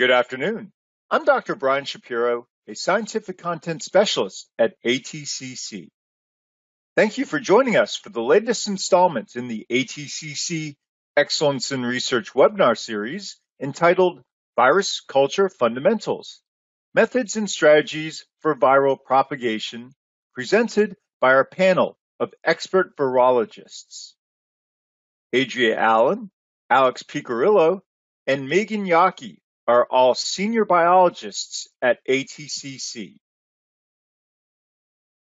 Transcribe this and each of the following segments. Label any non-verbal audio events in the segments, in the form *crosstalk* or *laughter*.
Good afternoon. I'm Dr. Brian Shapiro, a scientific content specialist at ATCC. Thank you for joining us for the latest installment in the ATCC Excellence in Research webinar series entitled Virus Culture Fundamentals Methods and Strategies for Viral Propagation, presented by our panel of expert virologists. Adria Allen, Alex Picarillo, and Megan Yockey are all senior biologists at ATCC.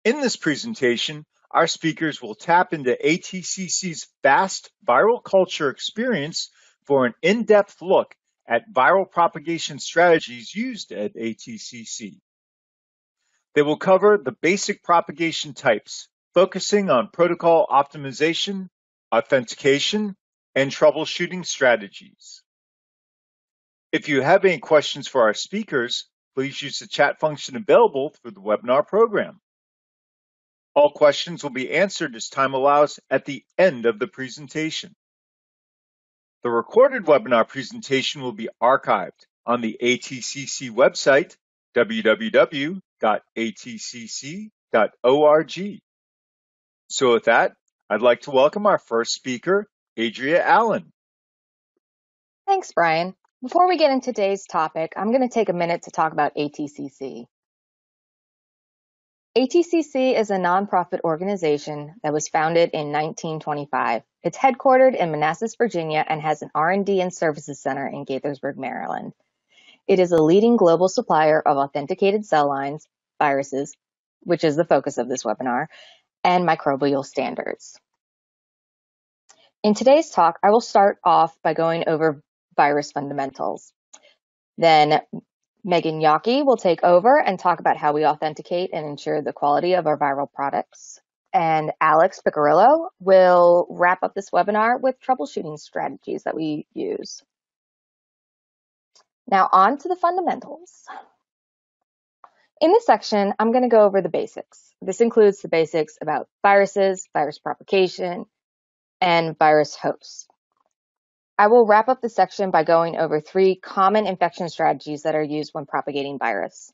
In this presentation, our speakers will tap into ATCC's vast viral culture experience for an in-depth look at viral propagation strategies used at ATCC. They will cover the basic propagation types, focusing on protocol optimization, authentication, and troubleshooting strategies. If you have any questions for our speakers, please use the chat function available through the webinar program. All questions will be answered as time allows at the end of the presentation. The recorded webinar presentation will be archived on the ATCC website, www.atcc.org. So with that, I'd like to welcome our first speaker, Adria Allen. Thanks, Brian. Before we get into today's topic, I'm going to take a minute to talk about ATCC. ATCC is a nonprofit organization that was founded in 1925. It's headquartered in Manassas, Virginia, and has an R&D and services center in Gaithersburg, Maryland. It is a leading global supplier of authenticated cell lines, viruses, which is the focus of this webinar, and microbial standards. In today's talk, I will start off by going over virus fundamentals. Then Megan Yockey will take over and talk about how we authenticate and ensure the quality of our viral products. And Alex Picarillo will wrap up this webinar with troubleshooting strategies that we use. Now on to the fundamentals. In this section, I'm going to go over the basics. This includes the basics about viruses, virus propagation, and virus hosts. I will wrap up the section by going over three common infection strategies that are used when propagating virus.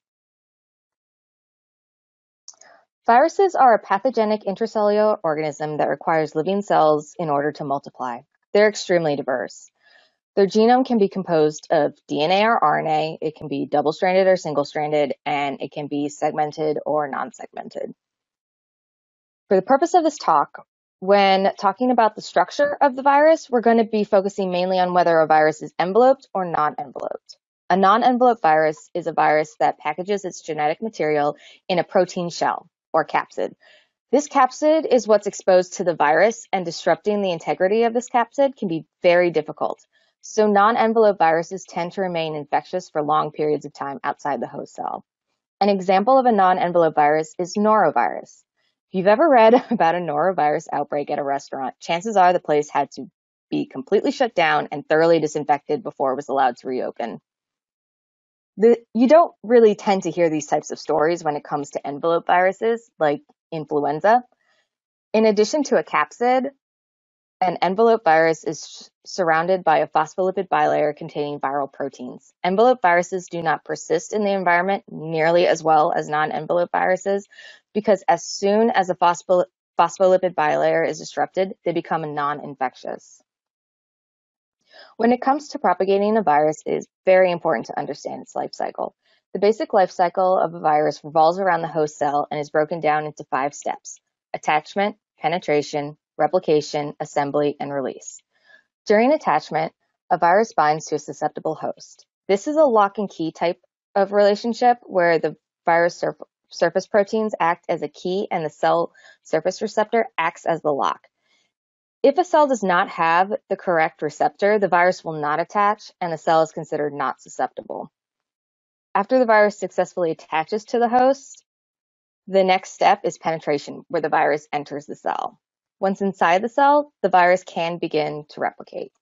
Viruses are a pathogenic intracellular organism that requires living cells in order to multiply. They're extremely diverse. Their genome can be composed of DNA or RNA, it can be double-stranded or single-stranded, and it can be segmented or non-segmented. For the purpose of this talk, when talking about the structure of the virus, we're going to be focusing mainly on whether a virus is enveloped or non-enveloped. A non-enveloped virus is a virus that packages its genetic material in a protein shell or capsid. This capsid is what's exposed to the virus and disrupting the integrity of this capsid can be very difficult. So non-enveloped viruses tend to remain infectious for long periods of time outside the host cell. An example of a non-enveloped virus is norovirus. If you've ever read *laughs* about a norovirus outbreak at a restaurant, chances are the place had to be completely shut down and thoroughly disinfected before it was allowed to reopen. The, you don't really tend to hear these types of stories when it comes to envelope viruses like influenza. In addition to a capsid, an envelope virus is surrounded by a phospholipid bilayer containing viral proteins. Envelope viruses do not persist in the environment nearly as well as non-envelope viruses because as soon as a phospholipid bilayer is disrupted, they become non-infectious. When it comes to propagating a virus, it is very important to understand its life cycle. The basic life cycle of a virus revolves around the host cell and is broken down into five steps. Attachment, penetration, replication, assembly, and release. During attachment, a virus binds to a susceptible host. This is a lock and key type of relationship where the virus surf surface proteins act as a key and the cell surface receptor acts as the lock. If a cell does not have the correct receptor, the virus will not attach and the cell is considered not susceptible. After the virus successfully attaches to the host, The next step is penetration, where the virus enters the cell. Once inside the cell, the virus can begin to replicate.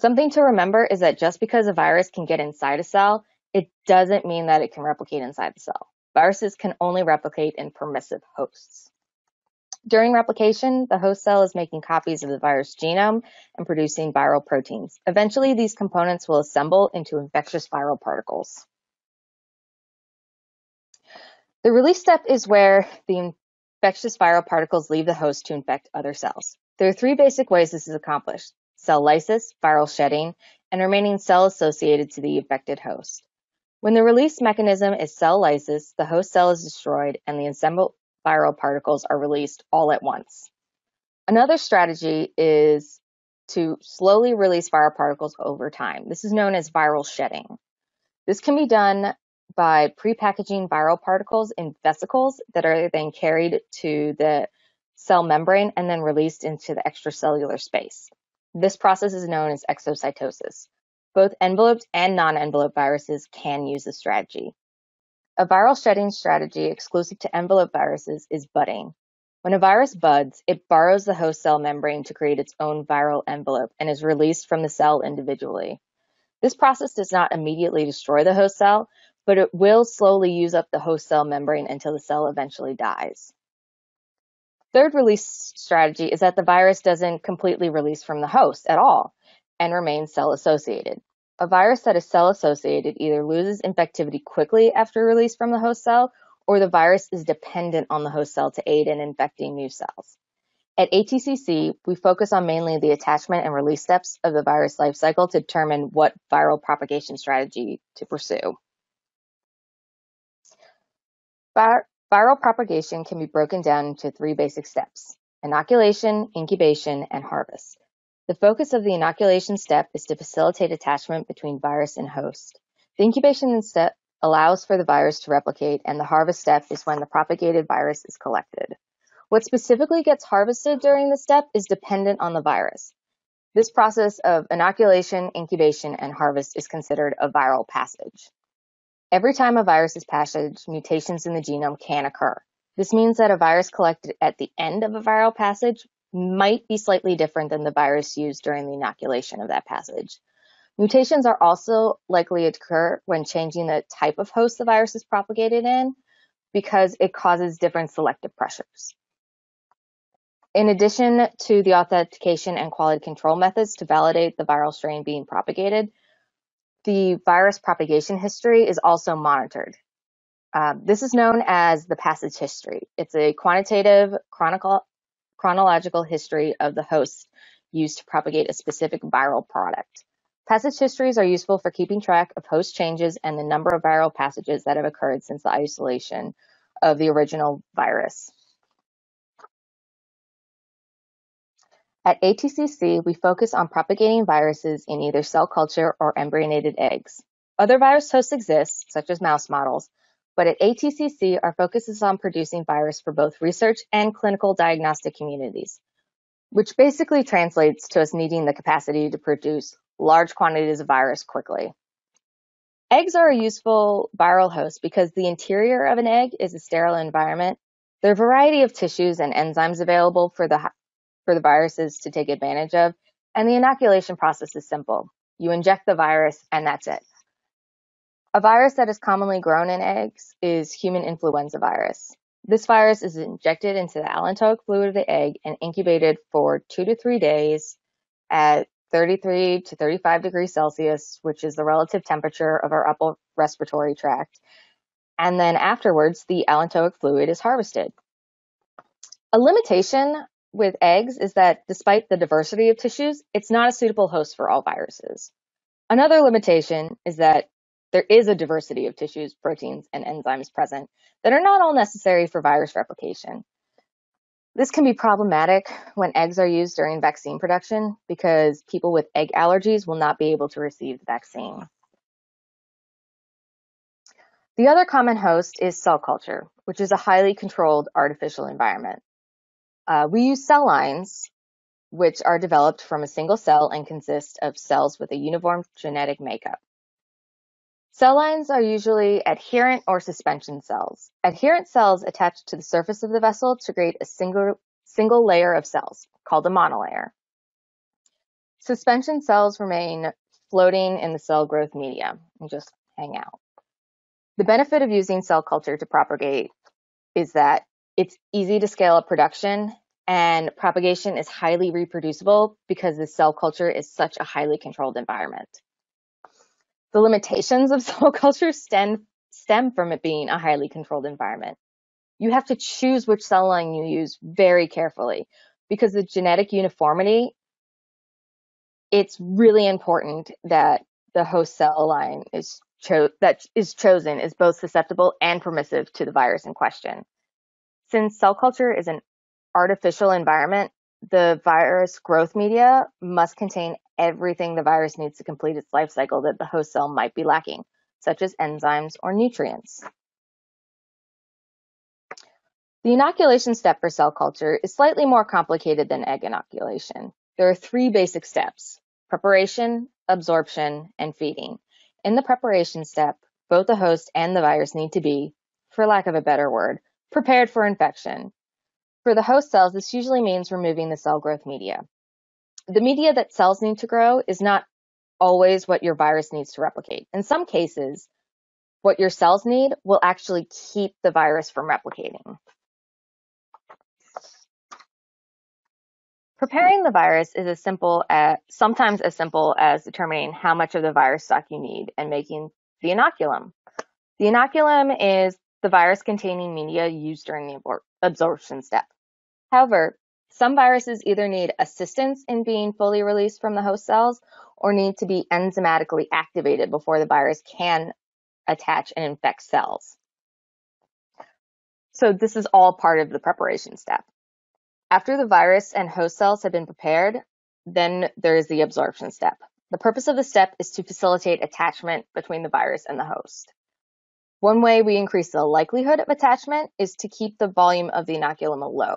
Something to remember is that just because a virus can get inside a cell, it doesn't mean that it can replicate inside the cell. Viruses can only replicate in permissive hosts. During replication, the host cell is making copies of the virus genome and producing viral proteins. Eventually, these components will assemble into infectious viral particles. The release step is where the infectious viral particles leave the host to infect other cells. There are three basic ways this is accomplished. Cell lysis, viral shedding, and remaining cell associated to the infected host. When the release mechanism is cell lysis, the host cell is destroyed and the assembled viral particles are released all at once. Another strategy is to slowly release viral particles over time. This is known as viral shedding. This can be done by prepackaging viral particles in vesicles that are then carried to the cell membrane and then released into the extracellular space. This process is known as exocytosis. Both enveloped and non-enveloped viruses can use this strategy. A viral shedding strategy exclusive to enveloped viruses is budding. When a virus buds, it borrows the host cell membrane to create its own viral envelope and is released from the cell individually. This process does not immediately destroy the host cell, but it will slowly use up the host cell membrane until the cell eventually dies. Third release strategy is that the virus doesn't completely release from the host at all and remains cell-associated. A virus that is cell-associated either loses infectivity quickly after release from the host cell, or the virus is dependent on the host cell to aid in infecting new cells. At ATCC, we focus on mainly the attachment and release steps of the virus life cycle to determine what viral propagation strategy to pursue. viral propagation can be broken down into three basic steps, inoculation, incubation, and harvest. The focus of the inoculation step is to facilitate attachment between virus and host. The incubation step allows for the virus to replicate, and the harvest step is when the propagated virus is collected. What specifically gets harvested during the step is dependent on the virus. This process of inoculation, incubation, and harvest is considered a viral passage. Every time a virus is passaged, mutations in the genome can occur. This means that a virus collected at the end of a viral passage might be slightly different than the virus used during the inoculation of that passage. Mutations are also likely to occur when changing the type of host the virus is propagated in because it causes different selective pressures. In addition to the authentication and quality control methods to validate the viral strain being propagated, the virus propagation history is also monitored. Uh, this is known as the passage history. It's a quantitative chronicle, chronological history of the host used to propagate a specific viral product. Passage histories are useful for keeping track of host changes and the number of viral passages that have occurred since the isolation of the original virus. At ATCC, we focus on propagating viruses in either cell culture or embryonated eggs. Other virus hosts exist, such as mouse models, but at ATCC, our focus is on producing virus for both research and clinical diagnostic communities, which basically translates to us needing the capacity to produce large quantities of virus quickly. Eggs are a useful viral host because the interior of an egg is a sterile environment. There are a variety of tissues and enzymes available for the, for the viruses to take advantage of, and the inoculation process is simple. You inject the virus and that's it. A virus that is commonly grown in eggs is human influenza virus. This virus is injected into the allantoic fluid of the egg and incubated for two to three days at 33 to 35 degrees Celsius, which is the relative temperature of our upper respiratory tract. And then afterwards, the allantoic fluid is harvested. A limitation with eggs is that despite the diversity of tissues, it's not a suitable host for all viruses. Another limitation is that there is a diversity of tissues, proteins, and enzymes present that are not all necessary for virus replication. This can be problematic when eggs are used during vaccine production because people with egg allergies will not be able to receive the vaccine. The other common host is cell culture, which is a highly controlled artificial environment. Uh, we use cell lines, which are developed from a single cell and consist of cells with a uniform genetic makeup. Cell lines are usually adherent or suspension cells. Adherent cells attach to the surface of the vessel to create a single, single layer of cells, called a monolayer. Suspension cells remain floating in the cell growth media and just hang out. The benefit of using cell culture to propagate is that it's easy to scale up production and propagation is highly reproducible because the cell culture is such a highly controlled environment. The limitations of *laughs* cell culture stem, stem from it being a highly controlled environment. You have to choose which cell line you use very carefully because the genetic uniformity, it's really important that the host cell line is cho- that is chosen is both susceptible and permissive to the virus in question. Since cell culture is an artificial environment, the virus growth media must contain everything the virus needs to complete its life cycle that the host cell might be lacking, such as enzymes or nutrients. The inoculation step for cell culture is slightly more complicated than egg inoculation. There are three basic steps, preparation, absorption, and feeding. In the preparation step, both the host and the virus need to be, for lack of a better word, prepared for infection. For the host cells, this usually means removing the cell growth media the media that cells need to grow is not always what your virus needs to replicate. In some cases, what your cells need will actually keep the virus from replicating. Preparing the virus is as simple as, sometimes as simple as determining how much of the virus stock you need and making the inoculum. The inoculum is the virus containing media used during the absorption step. However, some viruses either need assistance in being fully released from the host cells or need to be enzymatically activated before the virus can attach and infect cells. So this is all part of the preparation step. After the virus and host cells have been prepared, then there is the absorption step. The purpose of the step is to facilitate attachment between the virus and the host. One way we increase the likelihood of attachment is to keep the volume of the inoculum low.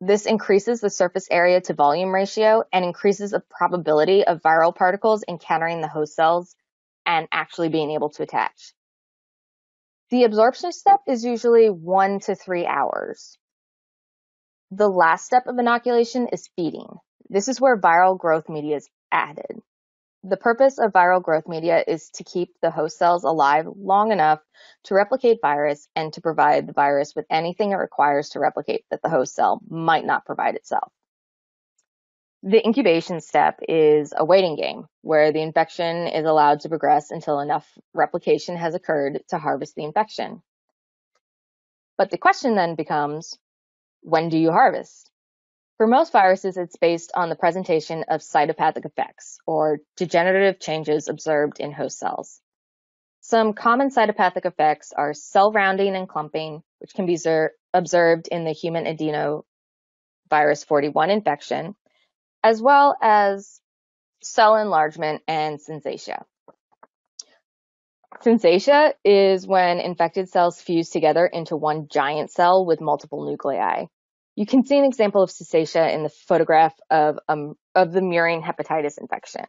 This increases the surface area to volume ratio and increases the probability of viral particles encountering the host cells and actually being able to attach. The absorption step is usually one to three hours. The last step of inoculation is feeding. This is where viral growth media is added. The purpose of viral growth media is to keep the host cells alive long enough to replicate virus and to provide the virus with anything it requires to replicate that the host cell might not provide itself. The incubation step is a waiting game where the infection is allowed to progress until enough replication has occurred to harvest the infection. But the question then becomes, when do you harvest? For most viruses, it's based on the presentation of cytopathic effects, or degenerative changes observed in host cells. Some common cytopathic effects are cell rounding and clumping, which can be observed in the human adenovirus 41 infection, as well as cell enlargement and synesthesia. Synesthesia is when infected cells fuse together into one giant cell with multiple nuclei. You can see an example of synesthesia in the photograph of, um, of the murine hepatitis infection.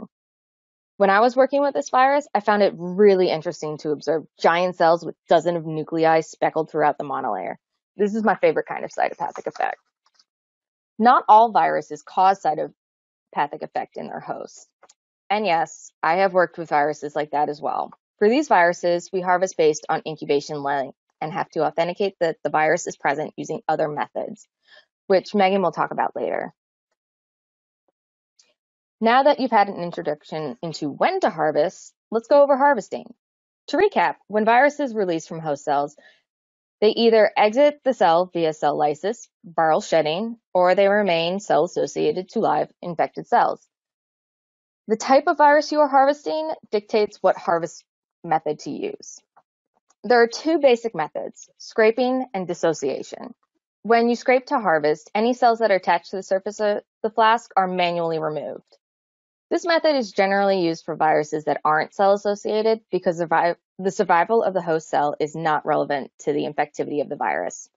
When I was working with this virus, I found it really interesting to observe giant cells with dozens of nuclei speckled throughout the monolayer. This is my favorite kind of cytopathic effect. Not all viruses cause cytopathic effect in their hosts. And yes, I have worked with viruses like that as well. For these viruses, we harvest based on incubation length and have to authenticate that the virus is present using other methods, which Megan will talk about later. Now that you've had an introduction into when to harvest, let's go over harvesting. To recap, when viruses release from host cells, they either exit the cell via cell lysis, viral shedding, or they remain cell associated to live infected cells. The type of virus you are harvesting dictates what harvest method to use. There are two basic methods, scraping and dissociation. When you scrape to harvest, any cells that are attached to the surface of the flask are manually removed. This method is generally used for viruses that aren't cell associated because the survival of the host cell is not relevant to the infectivity of the virus.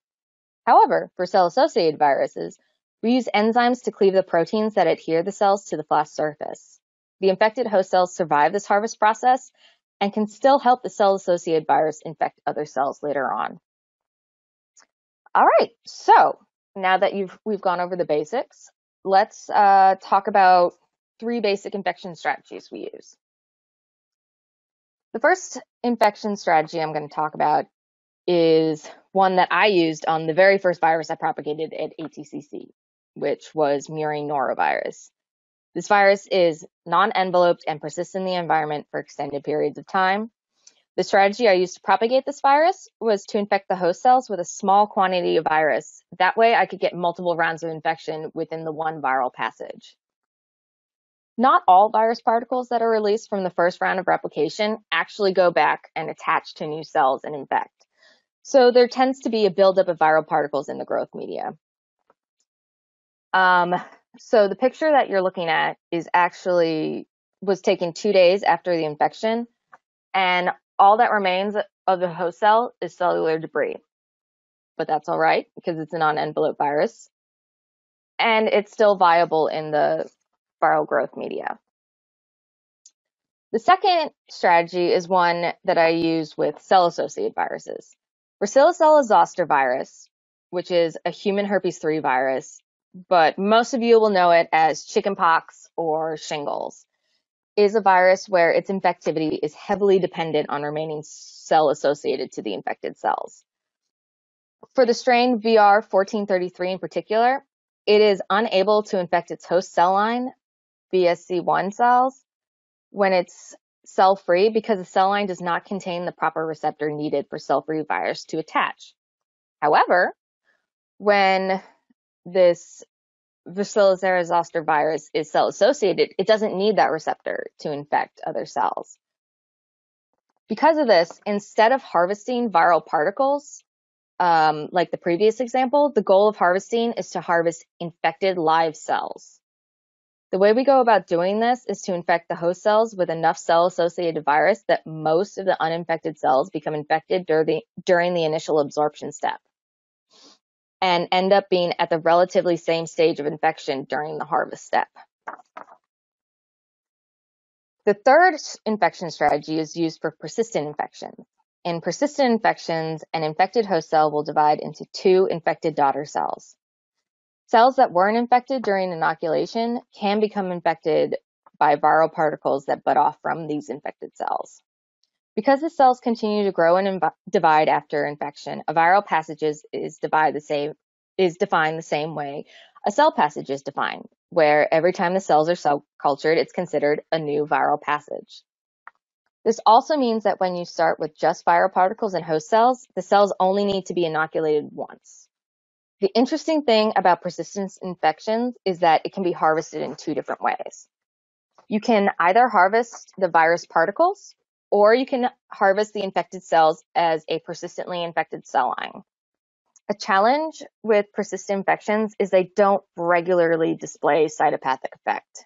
However, for cell associated viruses, we use enzymes to cleave the proteins that adhere the cells to the flask surface. The infected host cells survive this harvest process and can still help the cell-associated virus infect other cells later on. All right, so now that you've we've gone over the basics, let's uh, talk about three basic infection strategies we use. The first infection strategy I'm going to talk about is one that I used on the very first virus I propagated at ATCC, which was murine norovirus. This virus is non-enveloped and persists in the environment for extended periods of time. The strategy I used to propagate this virus was to infect the host cells with a small quantity of virus. That way I could get multiple rounds of infection within the one viral passage. Not all virus particles that are released from the first round of replication actually go back and attach to new cells and infect. So there tends to be a buildup of viral particles in the growth media. Um, so the picture that you're looking at is actually was taken two days after the infection, and all that remains of the host cell is cellular debris. But that's all right because it's a non-envelope virus, and it's still viable in the viral growth media. The second strategy is one that I use with cell-associated viruses. Varicella zoster virus, which is a human herpes 3 virus, but most of you will know it as chickenpox or shingles, is a virus where its infectivity is heavily dependent on remaining cell associated to the infected cells. For the strain VR1433 in particular, it is unable to infect its host cell line, BSC1 cells, when it's cell free because the cell line does not contain the proper receptor needed for cell free virus to attach. However, when this Varicella zoster virus is cell associated, it doesn't need that receptor to infect other cells. Because of this, instead of harvesting viral particles, um, like the previous example, the goal of harvesting is to harvest infected live cells. The way we go about doing this is to infect the host cells with enough cell associated virus that most of the uninfected cells become infected during the, during the initial absorption step and end up being at the relatively same stage of infection during the harvest step. The third infection strategy is used for persistent infections. In persistent infections, an infected host cell will divide into two infected daughter cells. Cells that weren't infected during inoculation can become infected by viral particles that bud off from these infected cells. Because the cells continue to grow and inv- divide after infection, a viral passage is, is, the same, is defined the same way a cell passage is defined, where every time the cells are cell cultured, it's considered a new viral passage. This also means that when you start with just viral particles and host cells, the cells only need to be inoculated once. The interesting thing about persistent infections is that it can be harvested in two different ways. You can either harvest the virus particles or you can harvest the infected cells as a persistently infected cell line. A challenge with persistent infections is they don't regularly display cytopathic effect.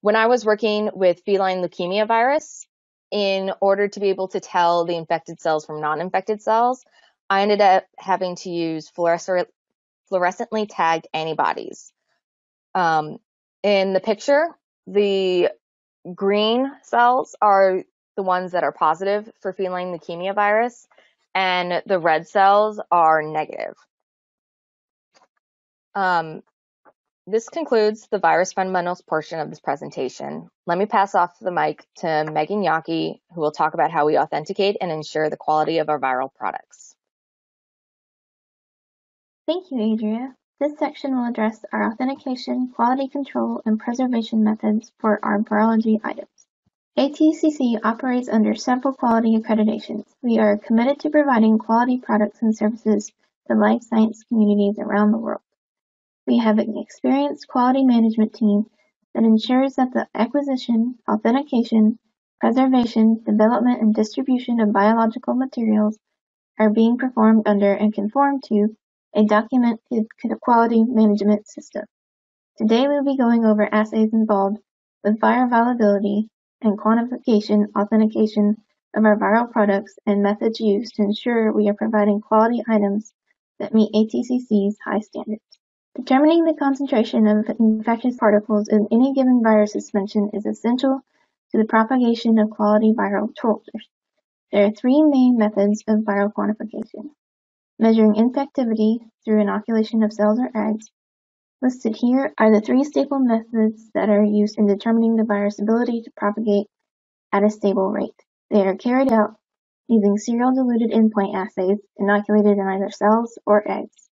When I was working with feline leukemia virus, in order to be able to tell the infected cells from non-infected cells, I ended up having to use fluorescently tagged antibodies. Um, in the picture, the green cells are the ones that are positive for feline leukemia virus, and the red cells are negative. Um, this concludes the virus fundamentals portion of this presentation. Let me pass off the mic to Megan Yaki, who will talk about how we authenticate and ensure the quality of our viral products. Thank you, Adria. This section will address our authentication, quality control, and preservation methods for our virology items. ATCC operates under several quality accreditations. We are committed to providing quality products and services to life science communities around the world. We have an experienced quality management team that ensures that the acquisition, authentication, preservation, development, and distribution of biological materials are being performed under and conform to a documented quality management system. Today we'll be going over assays involved with viral viability and quantification authentication of our viral products and methods used to ensure we are providing quality items that meet ATCC's high standards. Determining the concentration of infectious particles in any given virus suspension is essential to the propagation of quality viral cultures. There are three main methods of viral quantification. Measuring infectivity through inoculation of cells or eggs. Listed here are the three staple methods that are used in determining the virus' ability to propagate at a stable rate. They are carried out using serial diluted endpoint assays inoculated in either cells or eggs.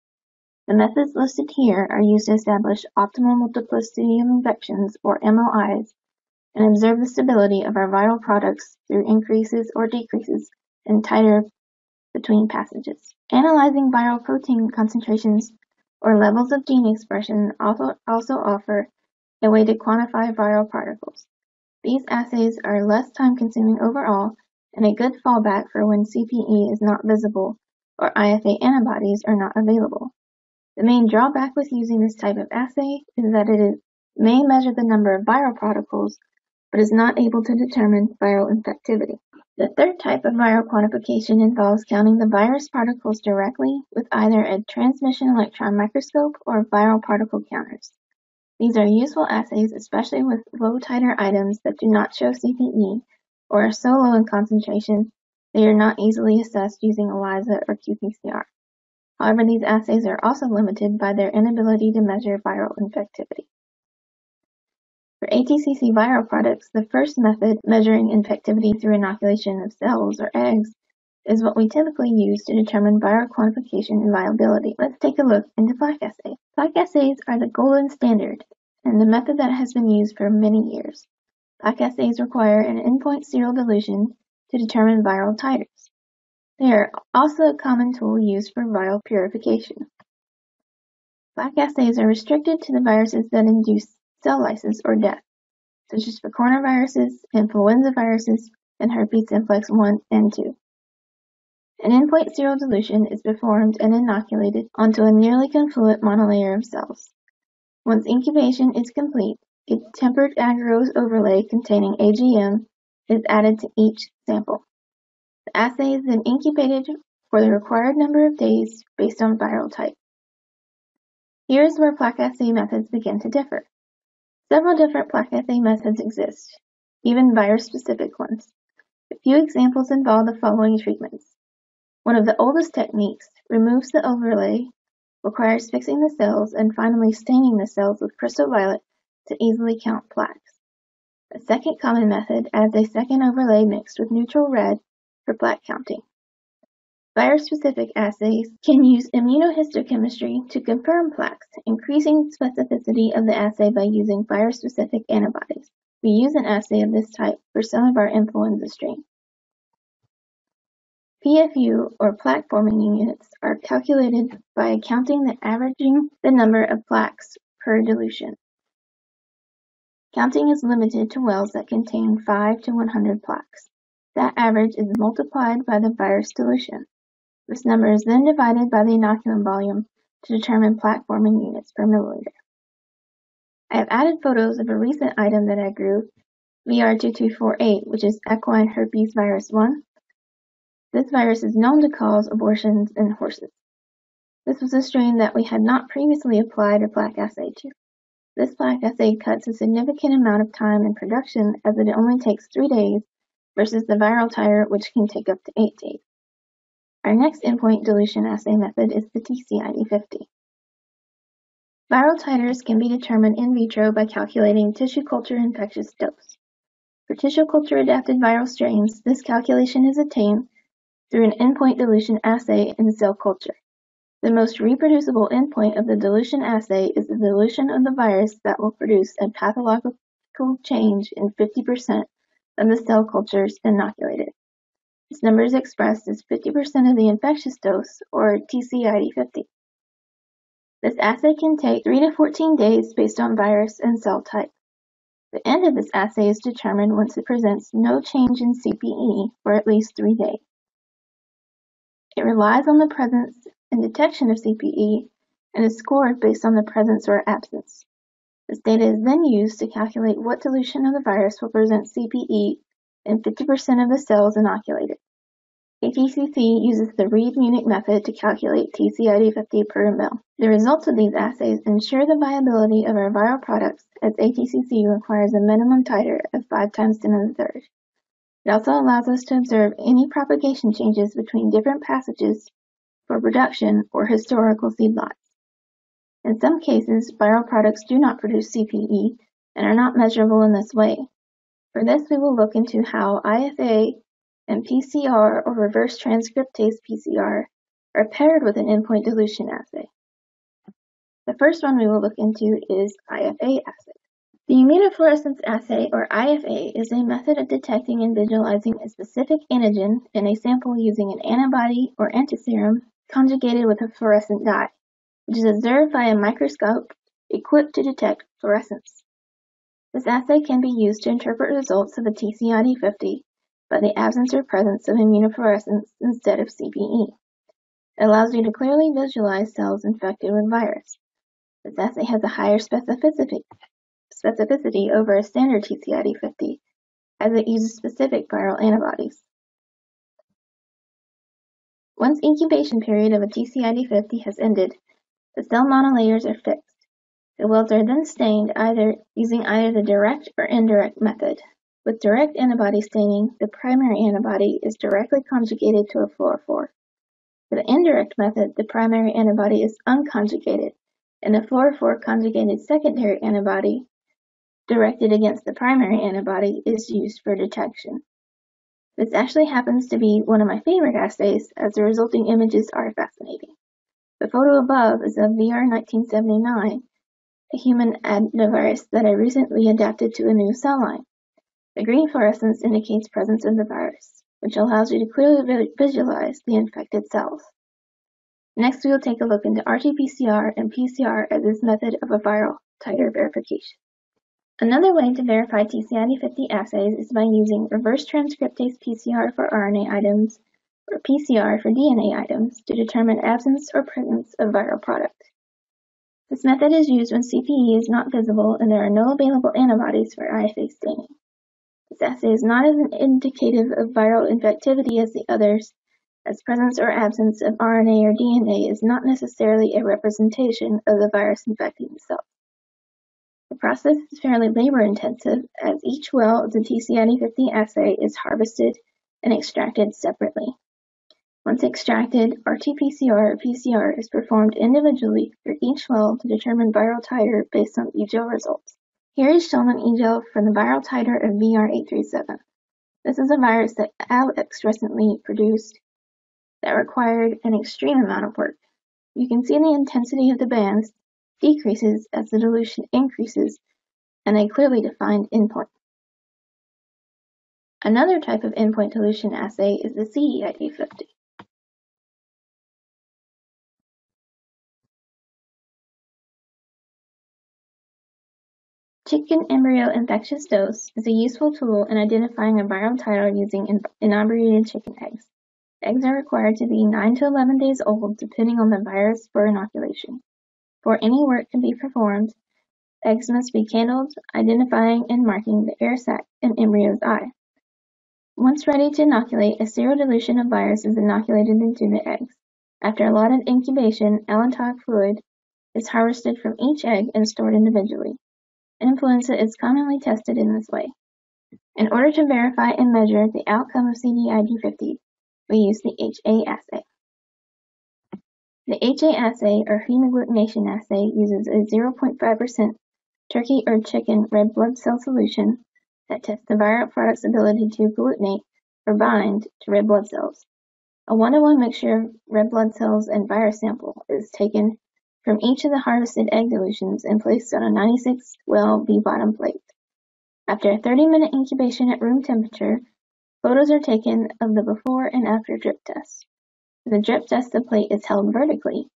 The methods listed here are used to establish optimal multiplicity of infections or MOIs and observe the stability of our viral products through increases or decreases in titer between passages. Analyzing viral protein concentrations or levels of gene expression also, also offer a way to quantify viral particles. These assays are less time consuming overall and a good fallback for when CPE is not visible or IFA antibodies are not available. The main drawback with using this type of assay is that it is, may measure the number of viral particles, but is not able to determine viral infectivity. The third type of viral quantification involves counting the virus particles directly with either a transmission electron microscope or viral particle counters. These are useful assays especially with low titer items that do not show CPE or are so low in concentration they are not easily assessed using ELISA or qPCR. However, these assays are also limited by their inability to measure viral infectivity. For ATCC viral products, the first method, measuring infectivity through inoculation of cells or eggs, is what we typically use to determine viral quantification and viability. Let's take a look into plaque assays. Plaque assays are the golden standard and the method that has been used for many years. Plaque assays require an endpoint serial dilution to determine viral titers. They are also a common tool used for viral purification. Plaque assays are restricted to the viruses that induce cell lysis or death, such as for coronaviruses, influenza viruses, and herpes simplex 1 and 2. An endpoint serial dilution is performed and inoculated onto a nearly confluent monolayer of cells. Once incubation is complete, a tempered agarose overlay containing AGM is added to each sample. The assay is then incubated for the required number of days based on viral type. Here is where plaque assay methods begin to differ. Several different plaque assay methods exist, even virus-specific ones. A few examples involve the following treatments. One of the oldest techniques removes the overlay, requires fixing the cells, and finally staining the cells with crystal violet to easily count plaques. A second common method adds a second overlay mixed with neutral red for plaque counting. Virus-specific assays can use immunohistochemistry to confirm plaques, increasing specificity of the assay by using virus-specific antibodies. We use an assay of this type for some of our influenza strains. PFU, or plaque forming units, are calculated by counting the averaging the number of plaques per dilution. Counting is limited to wells that contain 5 to 100 plaques. That average is multiplied by the virus dilution. This number is then divided by the inoculum volume to determine plaque forming units per milliliter. I have added photos of a recent item that I grew, VR2248, which is equine herpes virus 1. This virus is known to cause abortions in horses. This was a strain that we had not previously applied a plaque assay to. This plaque assay cuts a significant amount of time in production as it only takes three days versus the viral titer which can take up to eight days. Our next endpoint dilution assay method is the TCID50. Viral titers can be determined in vitro by calculating tissue culture infectious dose. For tissue culture adapted viral strains, this calculation is attained through an endpoint dilution assay in cell culture. The most reproducible endpoint of the dilution assay is the dilution of the virus that will produce a pathological change in 50% of the cell cultures inoculated. This number is expressed as 50% of the infectious dose, or TCID50. This assay can take 3 to 14 days based on virus and cell type. The end of this assay is determined once it presents no change in CPE for at least 3 days. It relies on the presence and detection of CPE and is scored based on the presence or absence. This data is then used to calculate what dilution of the virus will present CPE in 50% of the cells inoculated. ATCC uses the Reed-Munich method to calculate TCID50 per ml. The results of these assays ensure the viability of our viral products as ATCC requires a minimum titer of 5 times 10 to the third. It also allows us to observe any propagation changes between different passages for production or historical seed lots. In some cases, viral products do not produce CPE and are not measurable in this way. For this, we will look into how IFA and PCR or reverse transcriptase PCR are paired with an endpoint dilution assay. The first one we will look into is IFA assay. The immunofluorescence assay, or IFA, is a method of detecting and visualizing a specific antigen in a sample using an antibody or antiserum conjugated with a fluorescent dye, which is observed by a microscope equipped to detect fluorescence. This assay can be used to interpret results of a TCID50 by the absence or presence of immunofluorescence instead of CPE. It allows you to clearly visualize cells infected with virus. This assay has a higher specificity, specificity over a standard TCID50 as it uses specific viral antibodies. Once incubation period of a TCID50 has ended, the cell monolayers are fixed. The wells are then stained either using either the direct or indirect method. With direct antibody staining, the primary antibody is directly conjugated to a fluorophore. For the indirect method, the primary antibody is unconjugated, and a fluorophore conjugated secondary antibody directed against the primary antibody is used for detection. This actually happens to be one of my favorite assays as the resulting images are fascinating. The photo above is of VR1979, a human adenovirus that I recently adapted to a new cell line. The green fluorescence indicates presence of the virus, which allows you to clearly visualize the infected cells. Next, we will take a look into RT-PCR and PCR as this method of a viral titer verification. Another way to verify TCID50 assays is by using reverse transcriptase PCR for RNA items or PCR for DNA items to determine absence or presence of viral product. This method is used when CPE is not visible and there are no available antibodies for IFA staining. This assay is not as indicative of viral infectivity as the others, as presence or absence of RNA or DNA is not necessarily a representation of the virus infecting the cell. The process is fairly labor-intensive, as each well of the TCID50 assay is harvested and extracted separately. Once extracted, RT-PCR or PCR is performed individually for each well to determine viral titer based on EGEL results. Here is shown an EGEL for the viral titer of VR837. This is a virus that Alex recently produced that required an extreme amount of work. You can see the intensity of the bands decreases as the dilution increases and a clearly defined endpoint. Another type of endpoint dilution assay is the CEID50. Chicken embryo infectious dose is a useful tool in identifying a viral title using inaugurated chicken eggs. Eggs are required to be 9 to 11 days old depending on the virus for inoculation. Before any work can be performed, eggs must be candled, identifying and marking the air sac and embryo's eye. Once ready to inoculate, a serial dilution of virus is inoculated into the eggs. After allotted incubation, allantoic fluid is harvested from each egg and stored individually. Influenza is commonly tested in this way. In order to verify and measure the outcome of CDID50, we use the HA assay. The HA assay, or hemagglutination assay, uses a 0.5% turkey or chicken red blood cell solution that tests the viral product's ability to agglutinate or bind to red blood cells. A one-to-one mixture of red blood cells and virus sample is taken from each of the harvested egg dilutions and placed on a 96 well V bottom plate. After a 30 minute incubation at room temperature, photos are taken of the before and after drip test. For the drip test the plate is held vertically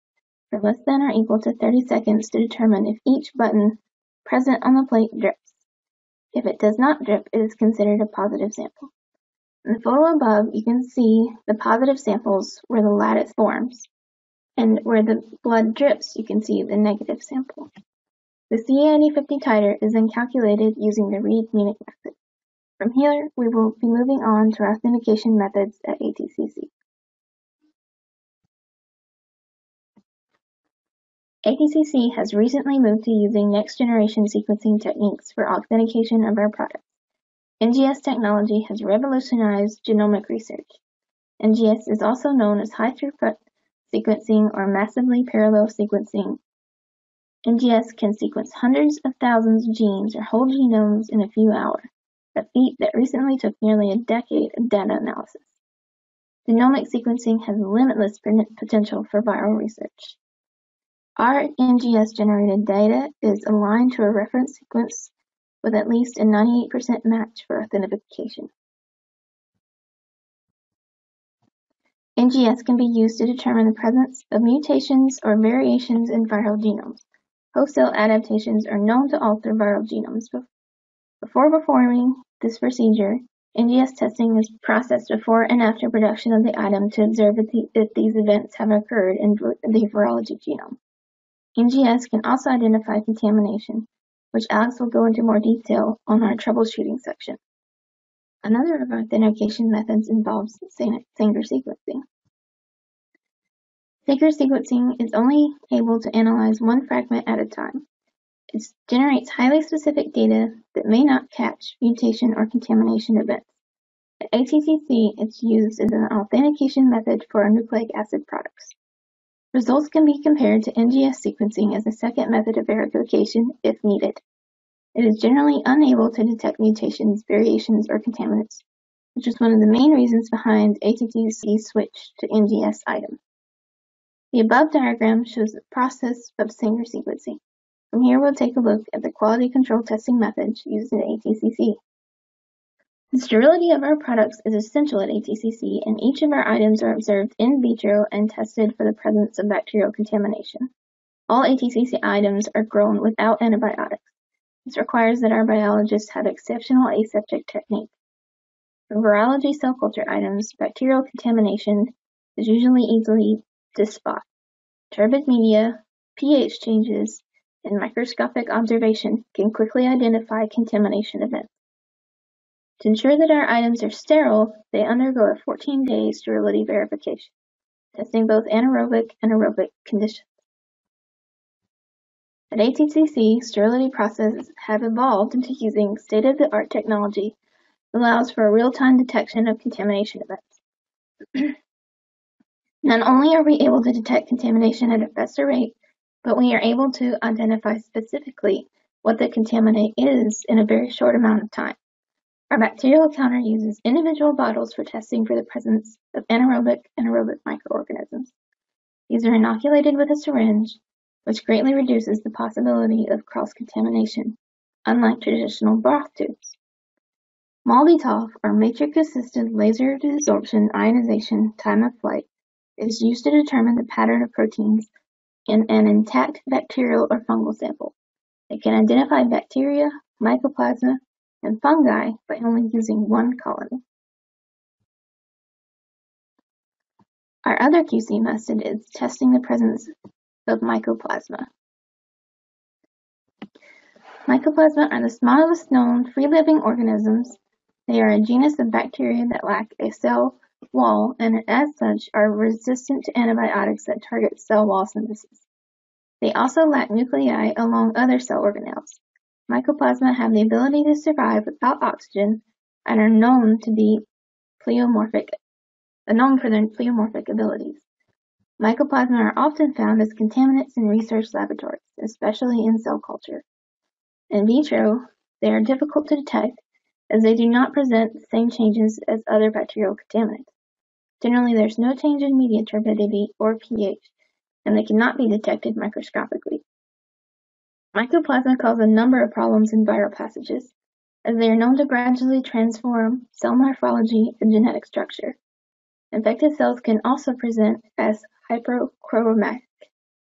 for less than or equal to 30 seconds to determine if each button present on the plate drips. If it does not drip, it is considered a positive sample. In the photo above, you can see the positive samples where the lattice forms and where the blood drips, you can see the negative sample. The CANE50 titer is then calculated using the Reed-Munich method. From here, we will be moving on to authentication methods at ATCC. ATCC has recently moved to using next-generation sequencing techniques for authentication of our products. NGS technology has revolutionized genomic research. NGS is also known as high-throughput sequencing or massively parallel sequencing. NGS can sequence hundreds of thousands of genes or whole genomes in a few hours, a feat that recently took nearly a decade of data analysis. Genomic sequencing has limitless potential for viral research. Our NGS-generated data is aligned to a reference sequence with at least a 98% match for authentication. NGS can be used to determine the presence of mutations or variations in viral genomes. Host cell adaptations are known to alter viral genomes. Before performing this procedure, NGS testing is processed before and after production of the item to observe if, the, if these events have occurred in the virology genome. NGS can also identify contamination, which Alex will go into more detail on our troubleshooting section. Another of authentication methods involves Sanger sequencing. Sanger sequencing is only able to analyze one fragment at a time. It generates highly specific data that may not catch mutation or contamination events. At ATCC, it's used as an authentication method for nucleic acid products. Results can be compared to NGS sequencing as a second method of verification if needed. It is generally unable to detect mutations, variations, or contaminants, which is one of the main reasons behind ATCC's switch to NGS items. The above diagram shows the process of Sanger sequencing. From here we'll take a look at the quality control testing methods used in ATCC. The sterility of our products is essential at ATCC and each of our items are observed in vitro and tested for the presence of bacterial contamination. All ATCC items are grown without antibiotics. This requires that our biologists have exceptional aseptic technique. For virology cell culture items, bacterial contamination is usually easily to spot. Turbid media, pH changes, and microscopic observation can quickly identify contamination events. To ensure that our items are sterile, they undergo a 14-day sterility verification, testing both anaerobic and aerobic conditions. At ATCC, sterility processes have evolved into using state-of-the-art technology that allows for real-time detection of contamination events. *clears throat* Not only are we able to detect contamination at a faster rate, but we are able to identify specifically what the contaminant is in a very short amount of time. Our bacterial counter uses individual bottles for testing for the presence of anaerobic and aerobic microorganisms. These are inoculated with a syringe which greatly reduces the possibility of cross-contamination, unlike traditional broth tubes. MALDI-TOF, or matrix-assisted laser desorption ionization time of flight, is used to determine the pattern of proteins in an intact bacterial or fungal sample. It can identify bacteria, mycoplasma, and fungi by only using one colony. Our other QC method is testing the presence of Mycoplasma. Mycoplasma are the smallest known free-living organisms. They are a genus of bacteria that lack a cell wall and as such are resistant to antibiotics that target cell wall synthesis. They also lack nuclei along other cell organelles. Mycoplasma have the ability to survive without oxygen and are known to be pleomorphic, uh, known for their pleomorphic abilities. Mycoplasma are often found as contaminants in research laboratories, especially in cell culture. In vitro, they are difficult to detect as they do not present the same changes as other bacterial contaminants. Generally, there is no change in media turbidity or pH, and they cannot be detected microscopically. Mycoplasma cause a number of problems in viral passages, as they are known to gradually transform cell morphology and genetic structure. Infected cells can also present as hyperchromatic.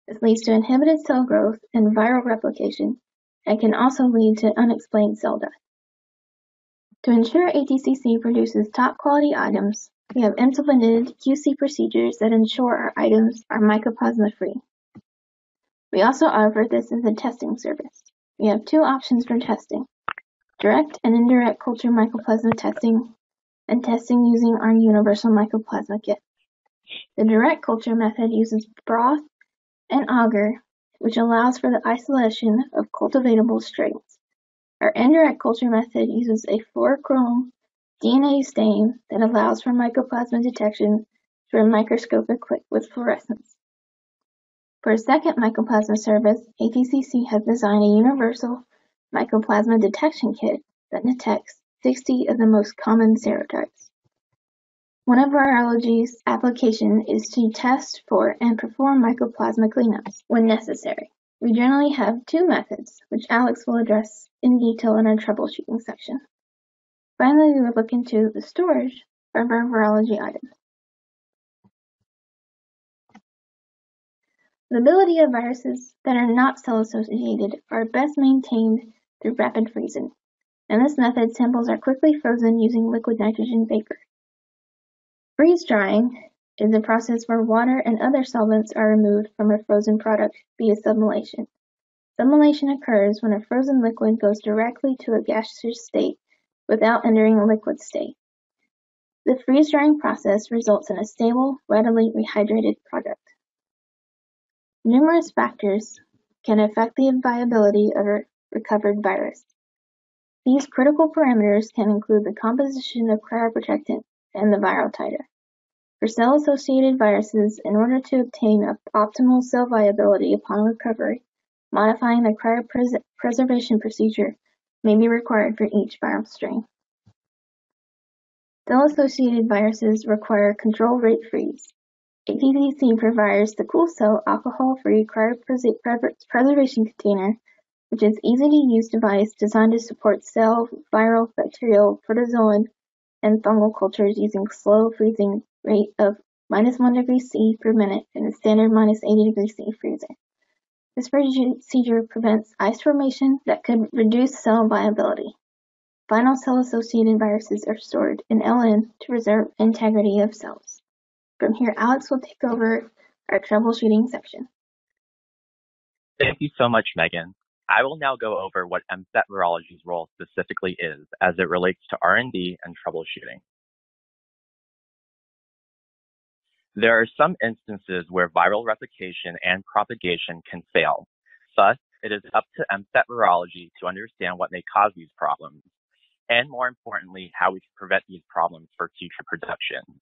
This leads to inhibited cell growth and viral replication and can also lead to unexplained cell death. To ensure ATCC produces top quality items, we have implemented QC procedures that ensure our items are mycoplasma free. We also offer this as a testing service. We have two options for testing, direct and indirect culture mycoplasma testing and testing using our universal mycoplasma kit. The direct culture method uses broth and agar which allows for the isolation of cultivatable strains. Our indirect culture method uses a fluorochrome DNA stain that allows for mycoplasma detection through a microscope equipped with fluorescence. For a second mycoplasma service, ATCC has designed a universal mycoplasma detection kit that detects 60 of the most common serotypes. One of our virology's application is to test for and perform mycoplasma cleanups when necessary. We generally have two methods, which Alex will address in detail in our troubleshooting section. Finally, we will look into the storage of our virology items. The ability of viruses that are not cell-associated are best maintained through rapid freezing. In this method, samples are quickly frozen using liquid nitrogen vapor. Freeze drying is a process where water and other solvents are removed from a frozen product via sublimation. Sublimation occurs when a frozen liquid goes directly to a gaseous state without entering a liquid state. The freeze-drying process results in a stable, readily rehydrated product. Numerous factors can affect the viability of a recovered virus. These critical parameters can include the composition of cryoprotectant and the viral titer. For cell-associated viruses, in order to obtain optimal cell viability upon recovery, modifying the cryopreservation procedure may be required for each viral strain. Cell-associated viruses require control rate freeze. ATCC provides the cool cell alcohol-free cryopreservation container, which is easy-to-use device designed to support cell, viral, bacterial, protozoan, and fungal cultures using slow freezing rate of minus 1 degree C per minute and a standard minus 80 degree C freezer. This procedure prevents ice formation that could reduce cell viability. Final cell-associated viruses are stored in LN to preserve integrity of cells. From here, Alex will take over our troubleshooting section. Thank you so much, Megan. I will now go over what MSAT virology's role specifically is as it relates to R&D and troubleshooting. There are some instances where viral replication and propagation can fail. Thus, it is up to MSAT virology to understand what may cause these problems, and more importantly, how we can prevent these problems for future productions.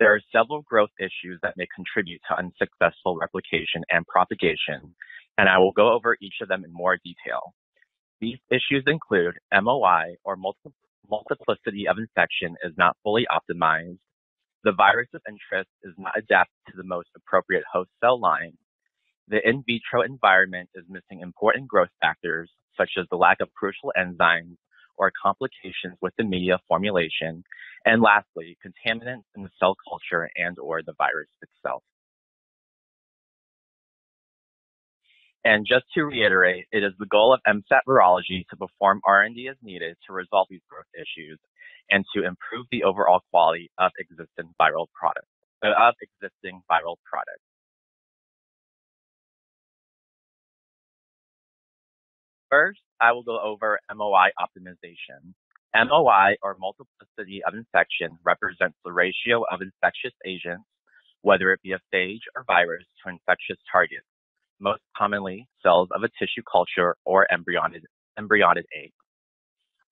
There are several growth issues that may contribute to unsuccessful replication and propagation, and I will go over each of them in more detail. These issues include MOI, or multiplicity of infection, is not fully optimized, the virus of interest is not adapted to the most appropriate host cell line. The in vitro environment is missing important growth factors, such as the lack of crucial enzymes or complications with the media formulation. And lastly, contaminants in the cell culture and or the virus itself. And just to reiterate, it is the goal of MSAT virology to perform R&D as needed to resolve these growth issues and to improve the overall quality of existing viral products, uh, of existing viral products. First, I will go over MOI optimization. MOI, or multiplicity of infection, represents the ratio of infectious agents, whether it be a phage or virus, to infectious targets, most commonly cells of a tissue culture or embryonic, embryonic egg.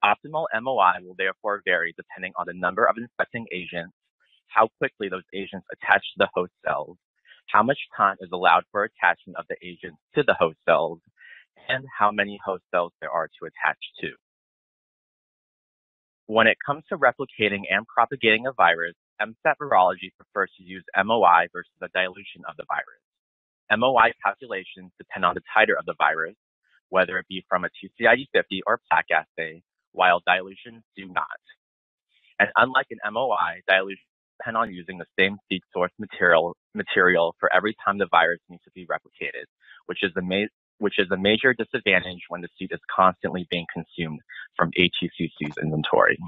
Optimal MOI will therefore vary depending on the number of infecting agents, how quickly those agents attach to the host cells, how much time is allowed for attachment of the agents to the host cells, and how many host cells there are to attach to. When it comes to replicating and propagating a virus, MSAT virology prefers to use MOI versus a dilution of the virus. MOI calculations depend on the titer of the virus, whether it be from a TCID50 or plaque assay, while dilutions do not. And unlike an MOI, dilutions depend on using the same seed source material, material for every time the virus needs to be replicated, which is ma- which is a major disadvantage when the seed is constantly being consumed from ATCC's inventory.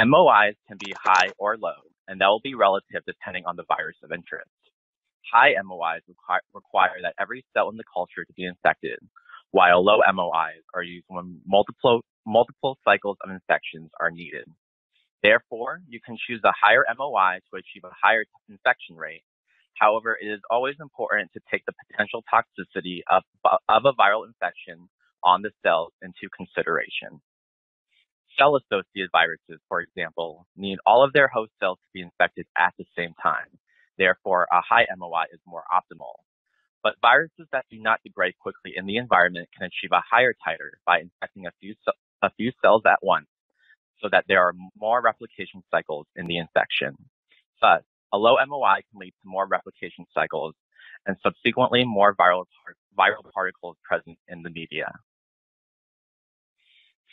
MOIs can be high or low, and that will be relative depending on the virus of interest. High MOIs require that every cell in the culture to be infected, while low MOIs are used when multiple, multiple cycles of infections are needed. Therefore, you can choose a higher MOI to achieve a higher infection rate However, it is always important to take the potential toxicity of, of a viral infection on the cells into consideration. Cell-associated viruses, for example, need all of their host cells to be infected at the same time. Therefore, a high MOI is more optimal. But viruses that do not degrade quickly in the environment can achieve a higher titer by infecting a few, a few cells at once so that there are more replication cycles in the infection. Thus, a low MOI can lead to more replication cycles and subsequently more viral, viral particles present in the media.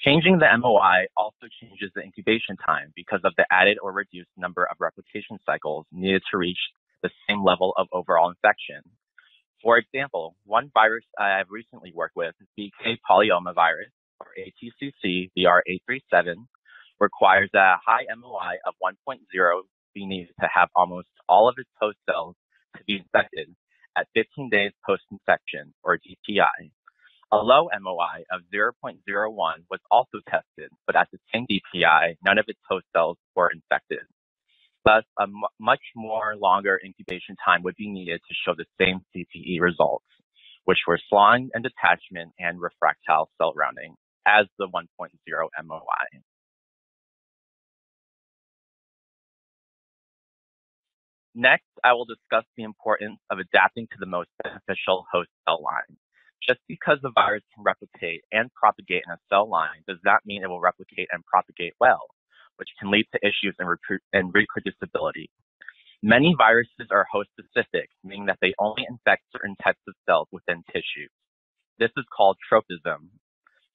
Changing the MOI also changes the incubation time because of the added or reduced number of replication cycles needed to reach the same level of overall infection. For example, one virus I have recently worked with, BK polyoma virus, or ATCC VR837, requires a high MOI of 1.0 be needed to have almost all of its host cells to be infected at 15 days post-infection, or DPI. A low MOI of 0.01 was also tested, but at the same DPI, none of its host cells were infected. Thus, a much more longer incubation time would be needed to show the same CTE results, which were slowing and detachment and refractile cell rounding as the 1.0 MOI. Next, I will discuss the importance of adapting to the most beneficial host cell line. Just because the virus can replicate and propagate in a cell line does not mean it will replicate and propagate well which can lead to issues in, in reproducibility. Many viruses are host specific, meaning that they only infect certain types of cells within tissues. This is called tropism.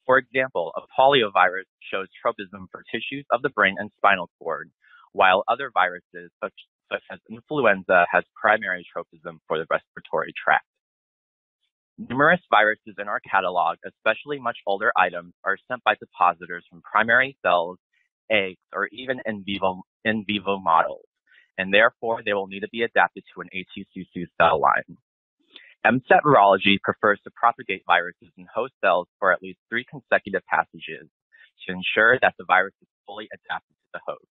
For example, a poliovirus shows tropism for tissues of the brain and spinal cord, while other viruses, such, such as influenza, has primary tropism for the respiratory tract. Numerous viruses in our catalog, especially much older items, are sent by depositors from primary cells eggs, or even in vivo, in vivo models, and therefore they will need to be adapted to an ATCC cell line. MSET virology prefers to propagate viruses in host cells for at least three consecutive passages to ensure that the virus is fully adapted to the host.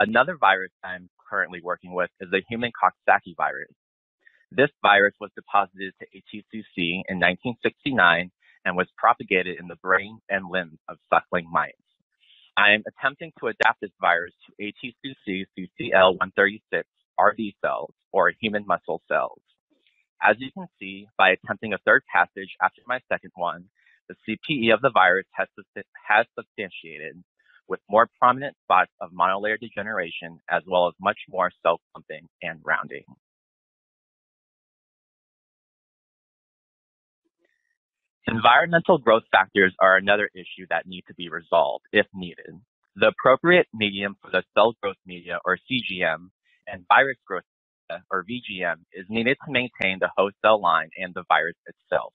Another virus I'm currently working with is the human Coxsackie virus. This virus was deposited to ATCC in 1969 and was propagated in the brain and limbs of suckling mice. I am attempting to adapt this virus to ATCC CCL136 RD cells, or human muscle cells. As you can see, by attempting a third passage after my second one, the CPE of the virus has, has substantiated with more prominent spots of monolayer degeneration as well as much more cell clumping and rounding. Environmental growth factors are another issue that need to be resolved if needed. The appropriate medium for the cell growth media or CGM and virus growth media or VGM is needed to maintain the host cell line and the virus itself.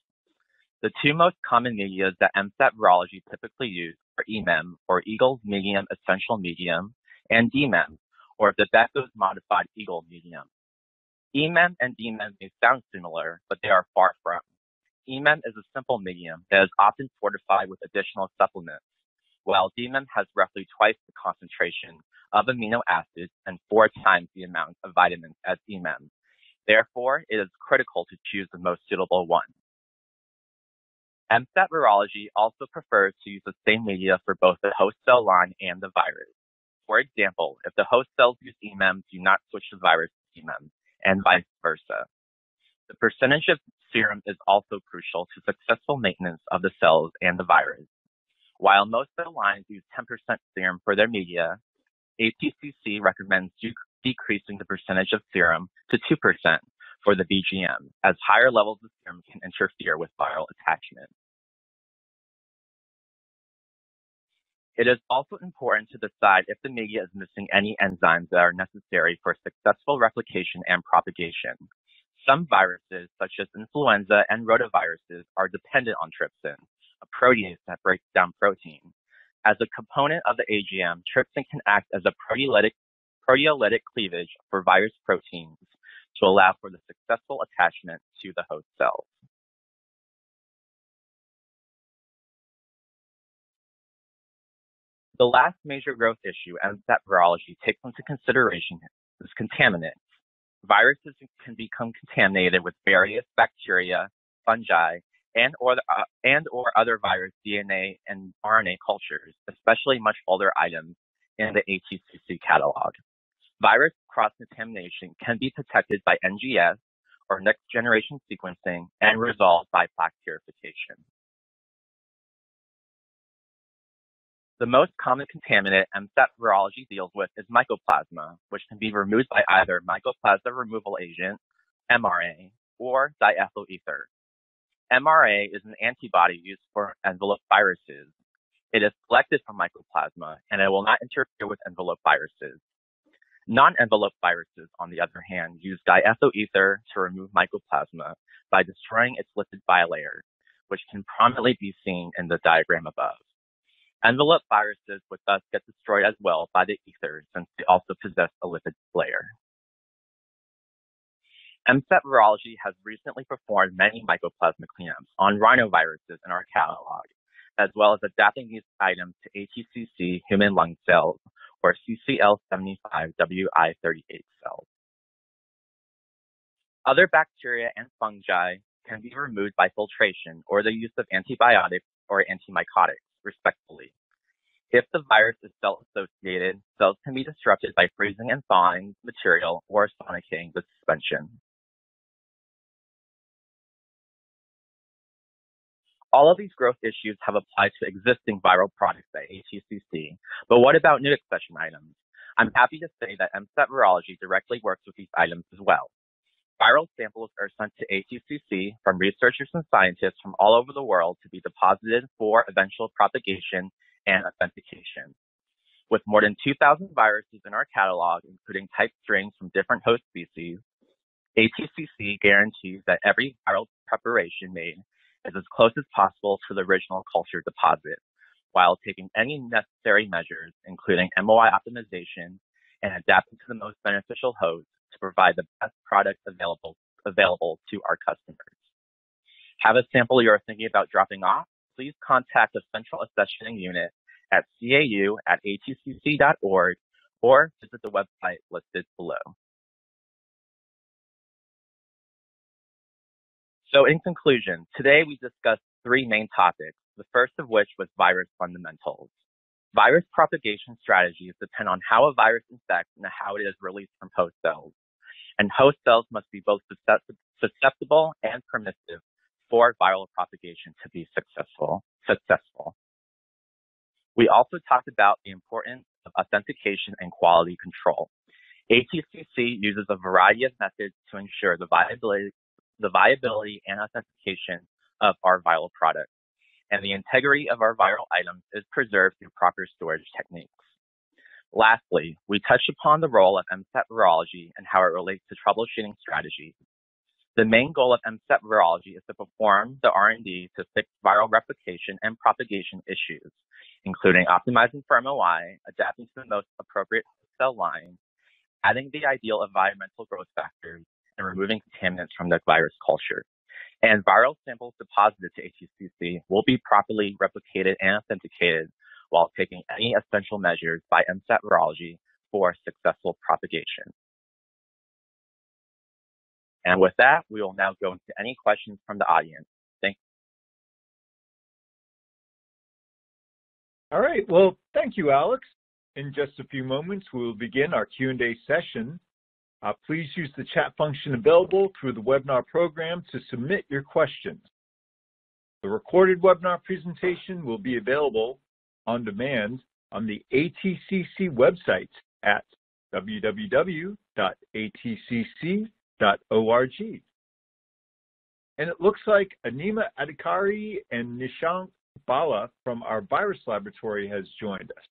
The two most common media that MSAT virology typically use are EMEM or Eagle's Medium Essential Medium and DMEM or the Becker's Modified Eagle Medium. EMEM and DMEM may sound similar, but they are far from. EMEM is a simple medium that is often fortified with additional supplements, while DMEM has roughly twice the concentration of amino acids and four times the amount of vitamins as EMEM. Therefore, it is critical to choose the most suitable one. MSAT virology also prefers to use the same media for both the host cell line and the virus. For example, if the host cells use EMEM, do not switch the virus to EMEM, and vice versa. The percentage of serum is also crucial to successful maintenance of the cells and the virus. While most cell lines use 10% serum for their media, ATCC recommends decreasing the percentage of serum to 2% for the VGM, as higher levels of serum can interfere with viral attachment. It is also important to decide if the media is missing any enzymes that are necessary for successful replication and propagation. Some viruses, such as influenza and rotaviruses, are dependent on trypsin, a protease that breaks down protein. As a component of the AGM, trypsin can act as a proteolytic, proteolytic cleavage for virus proteins to allow for the successful attachment to the host cells. The last major growth issue MSAT virology takes into consideration is contaminants viruses can become contaminated with various bacteria, fungi, and or, uh, and or other virus DNA and RNA cultures, especially much older items in the ATCC catalog. Virus cross-contamination can be detected by NGS or next-generation sequencing and resolved by plaque purification. The most common contaminant MSET virology deals with is mycoplasma, which can be removed by either mycoplasma removal agent, MRA, or diethyl ether. MRA is an antibody used for envelope viruses. It is selected from mycoplasma and it will not interfere with envelope viruses. Non-envelope viruses, on the other hand, use diethyl ether to remove mycoplasma by destroying its lipid bilayer, which can prominently be seen in the diagram above. Envelope viruses would thus get destroyed as well by the ether since they also possess a lipid layer. MSET Virology has recently performed many mycoplasma cleanups on rhinoviruses in our catalog, as well as adapting these items to ATCC human lung cells or CCL75WI38 cells. Other bacteria and fungi can be removed by filtration or the use of antibiotics or antimycotics respectively. If the virus is cell associated, cells can be disrupted by freezing and thawing material or sonicating the suspension. All of these growth issues have applied to existing viral products at ATCC, but what about new accession items? I'm happy to say that MSET Virology directly works with these items as well. Viral samples are sent to ATCC from researchers and scientists from all over the world to be deposited for eventual propagation and authentication. With more than 2,000 viruses in our catalog, including type strains from different host species, ATCC guarantees that every viral preparation made is as close as possible to the original culture deposit, while taking any necessary measures, including MOI optimization and adapting to the most beneficial host to provide the best product available, available to our customers. Have a sample you're thinking about dropping off? please contact the Central Accessioning Unit at cau at atcc.org or visit the website listed below. So in conclusion, today we discussed three main topics, the first of which was virus fundamentals. Virus propagation strategies depend on how a virus infects and how it is released from host cells. And host cells must be both susceptible and permissive for viral propagation to be successful. successful. We also talked about the importance of authentication and quality control. ATCC uses a variety of methods to ensure the viability, the viability and authentication of our viral products, and the integrity of our viral items is preserved through proper storage techniques. Lastly, we touched upon the role of MSET virology and how it relates to troubleshooting strategies. The main goal of MSET virology is to perform the R&D to fix viral replication and propagation issues, including optimizing for MOI, adapting to the most appropriate cell line, adding the ideal environmental growth factors, and removing contaminants from the virus culture. And viral samples deposited to ATCC will be properly replicated and authenticated while taking any essential measures by MSET virology for successful propagation. And with that, we will now go into any questions from the audience. Thank you. All right. Well, thank you, Alex. In just a few moments, we will begin our Q&A session. Uh, please use the chat function available through the webinar program to submit your questions. The recorded webinar presentation will be available on demand on the ATCC website at www.atcc.org. And it looks like Anima Adhikari and Nishant Bala from our virus laboratory has joined us.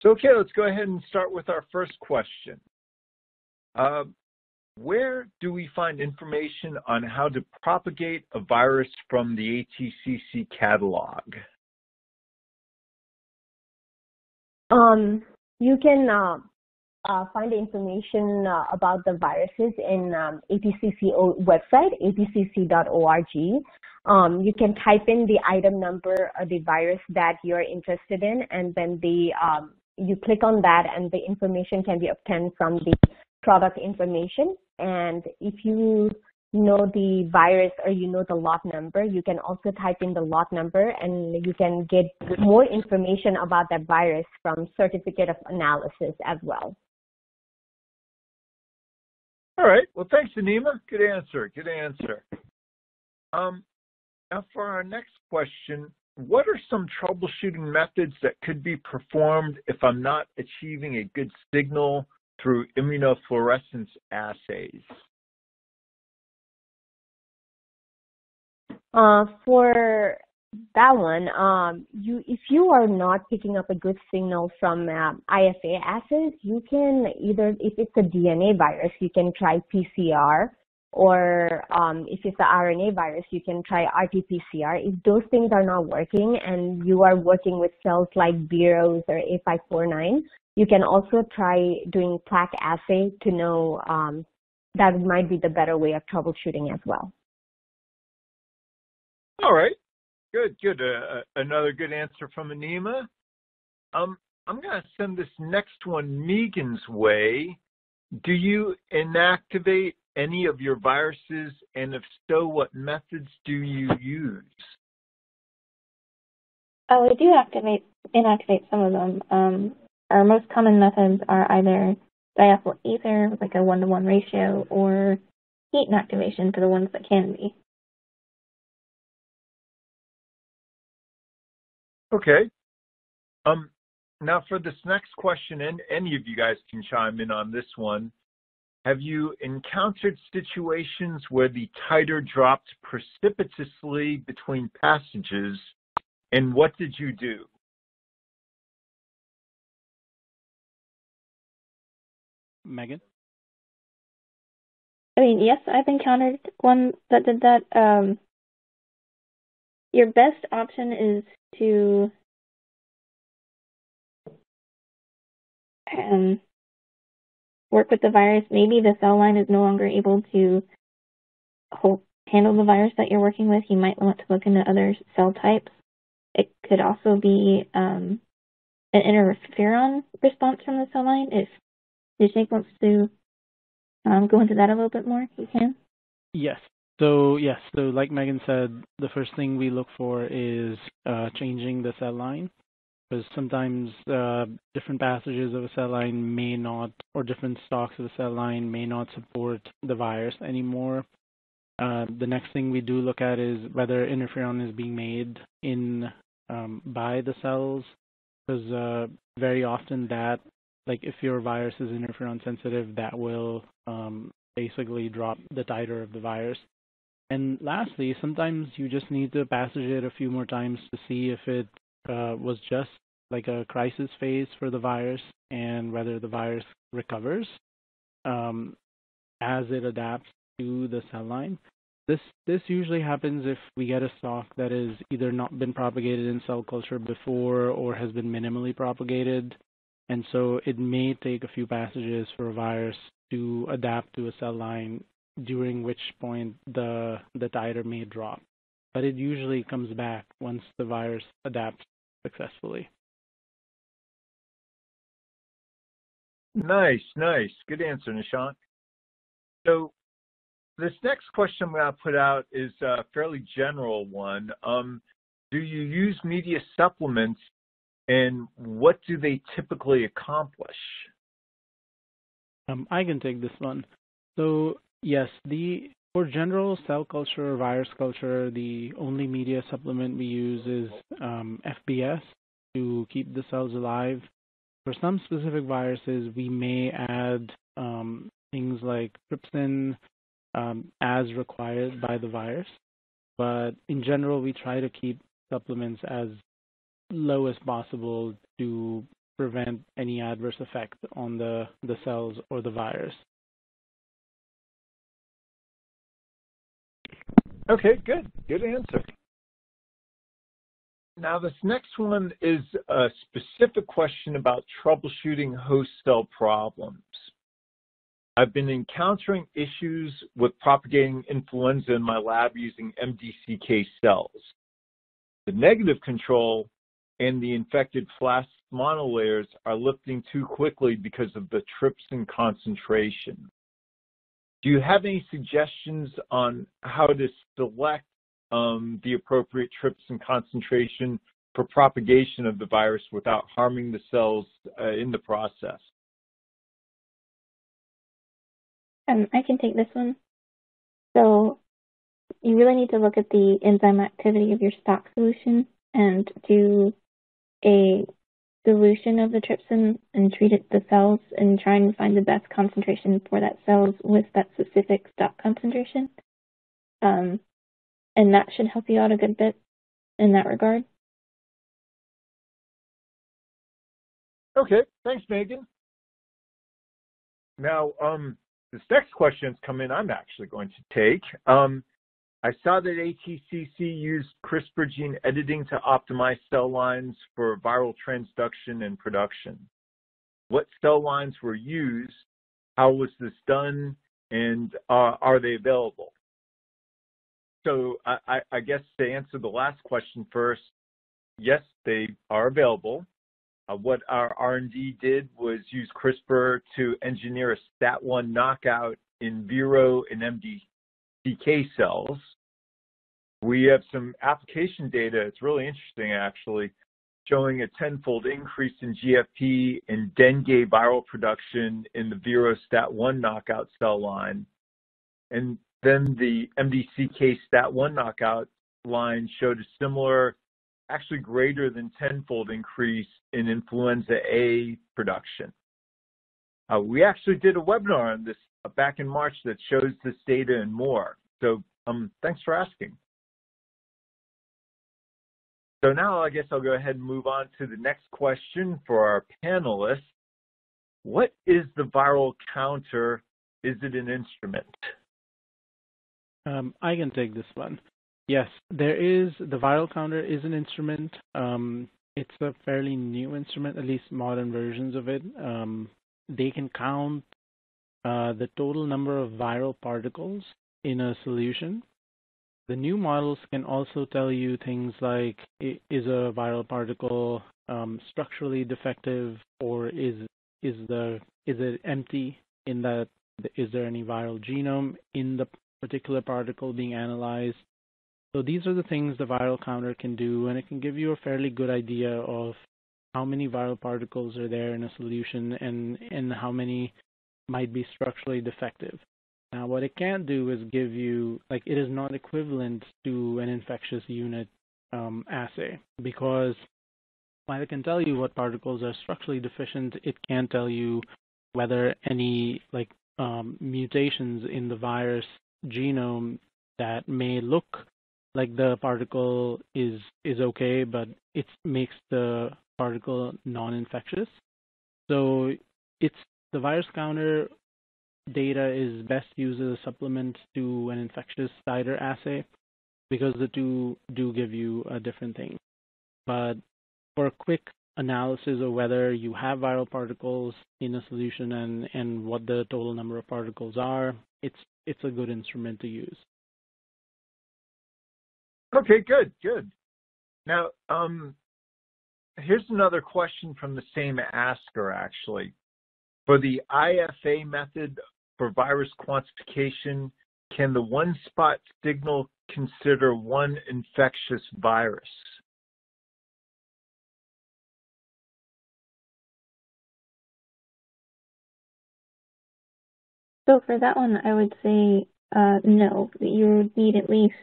So, okay, let's go ahead and start with our first question. Uh, where do we find information on how to propagate a virus from the ATCC catalog? Um, you can uh, uh, find information uh, about the viruses in um, ATCC website, atcc.org. Um, you can type in the item number or the virus that you're interested in, and then the um, you click on that, and the information can be obtained from the product information. And if you know the virus or you know the lot number, you can also type in the lot number and you can get more information about that virus from certificate of analysis as well. All right. Well, thanks, Anima. Good answer. Good answer. Um, now, for our next question, what are some troubleshooting methods that could be performed if I'm not achieving a good signal through immunofluorescence assays? Uh, for that one, um, you if you are not picking up a good signal from uh, IFA assays, you can either if it's a DNA virus, you can try PCR, or um, if it's the RNA virus, you can try RT-PCR. If those things are not working and you are working with cells like Veros or A549, you can also try doing plaque assay to know um, that might be the better way of troubleshooting as well. All right. Good, good. Uh, uh, another good answer from Anima. Um, I'm going to send this next one Megan's way. Do you inactivate any of your viruses, and if so, what methods do you use? Oh, we do activate inactivate some of them. Um, our most common methods are either diethyl ether, like a one-to-one ratio, or heat inactivation for the ones that can be. Okay. Um, now for this next question, and any of you guys can chime in on this one. Have you encountered situations where the titer dropped precipitously between passages, and what did you do? Megan? I mean, yes, I've encountered one that did that. Um, your best option is to um, work with the virus. Maybe the cell line is no longer able to hold, handle the virus that you're working with. You might want to look into other cell types. It could also be um, an interferon response from the cell line. If Nishnik wants to um, go into that a little bit more, you can. Yes. So yes, so like Megan said, the first thing we look for is uh, changing the cell line because sometimes uh, different passages of a cell line may not, or different stocks of a cell line may not support the virus anymore. Uh, the next thing we do look at is whether interferon is being made in um, by the cells, because uh, very often that, like if your virus is interferon sensitive, that will um, basically drop the titer of the virus. And lastly, sometimes you just need to passage it a few more times to see if it uh, was just like a crisis phase for the virus and whether the virus recovers um, as it adapts to the cell line. This this usually happens if we get a stock that has either not been propagated in cell culture before or has been minimally propagated, and so it may take a few passages for a virus to adapt to a cell line during which point the the titer may drop. But it usually comes back once the virus adapts successfully. Nice, nice. Good answer, Nishant. So this next question I'm going to put out is a fairly general one. Um, do you use media supplements and what do they typically accomplish? Um, I can take this one. So Yes, the for general cell culture or virus culture, the only media supplement we use is um, FBS to keep the cells alive. For some specific viruses, we may add um, things like trypsin um, as required by the virus. But in general, we try to keep supplements as low as possible to prevent any adverse effect on the, the cells or the virus. Okay, good. Good answer. Now, this next one is a specific question about troubleshooting host cell problems. I've been encountering issues with propagating influenza in my lab using MDCK cells. The negative control and the infected flask monolayers are lifting too quickly because of the trypsin concentration. Do you have any suggestions on how to select um, the appropriate trypsin concentration for propagation of the virus without harming the cells uh, in the process? Um, I can take this one. So you really need to look at the enzyme activity of your stock solution and do a solution of the trypsin and treat it the cells and try and find the best concentration for that cells with that specific stock concentration. Um, and that should help you out a good bit in that regard. Okay, thanks, Megan. Now, um, this next question's come in. I'm actually going to take. Um, I saw that ATCC used CRISPR gene editing to optimize cell lines for viral transduction and production. What cell lines were used? How was this done? And uh, are they available? So I, I, guess to answer the last question first, yes, they are available. Uh, what our R&D did was use CRISPR to engineer a STAT1 knockout in Vero and MDCK cells. We have some application data, it's really interesting actually, showing a tenfold increase in GFP and dengue viral production in the Vero STAT1 knockout cell line. And then the MDCK STAT1 knockout line showed a similar, actually greater than tenfold increase in influenza A production. Uh, we actually did a webinar on this back in March that shows this data and more. So um, thanks for asking. So now I guess I'll go ahead and move on to the next question for our panelists. What is the viral counter? Is it an instrument? Um, I can take this one. Yes, there is, the viral counter is an instrument. Um, it's a fairly new instrument, at least modern versions of it. Um, they can count uh, the total number of viral particles in a solution. The new models can also tell you things like is a viral particle um, structurally defective or is is the is it empty in that is there any viral genome in the particular particle being analyzed. So these are the things the viral counter can do, and it can give you a fairly good idea of how many viral particles are there in a solution and, and how many might be structurally defective. Now, what it can't do is give you, like, it is not equivalent to an infectious unit um, assay because while it can tell you what particles are structurally deficient, it can't tell you whether any, like, um, mutations in the virus genome that may look like the particle is is okay, but it makes the particle non-infectious. So it's the virus counter data is best used as a supplement to an infectious titer assay because the two do give you a different thing. But for a quick analysis of whether you have viral particles in a solution and, and what the total number of particles are, it's it's a good instrument to use. Okay, good, good. Now, um, here's another question from the same asker, actually. For the IFA method for virus quantification, can the one spot signal consider one infectious virus? So for that one, I would say uh, no. You would need at least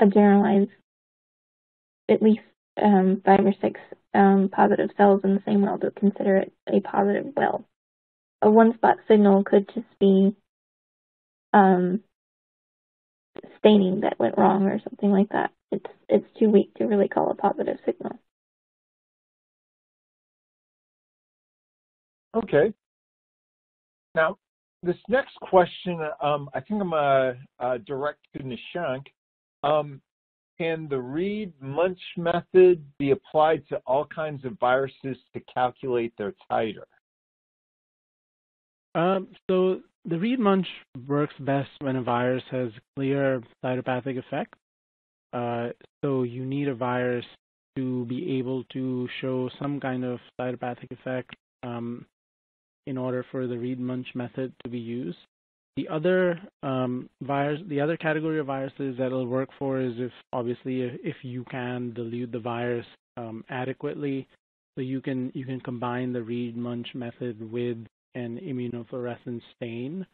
a generalized, at least um, five or six um, positive cells in the same well but consider it a positive well. A one-spot signal could just be um, staining that went wrong or something like that. It's it's too weak to really call a positive signal. Okay. Now, this next question, um, I think I'm uh, uh, direct to Nishank. Um, can the Reed-Munch method be applied to all kinds of viruses to calculate their titer? Um, so the Reed-Munch works best when a virus has clear cytopathic effect. Uh, so you need a virus to be able to show some kind of cytopathic effect um, in order for the Reed-Munch method to be used. The other um, virus, the other category of viruses that it'll work for is if obviously if, you can dilute the virus um, adequately, so you can you can combine the read munch method with an immunofluorescence stain.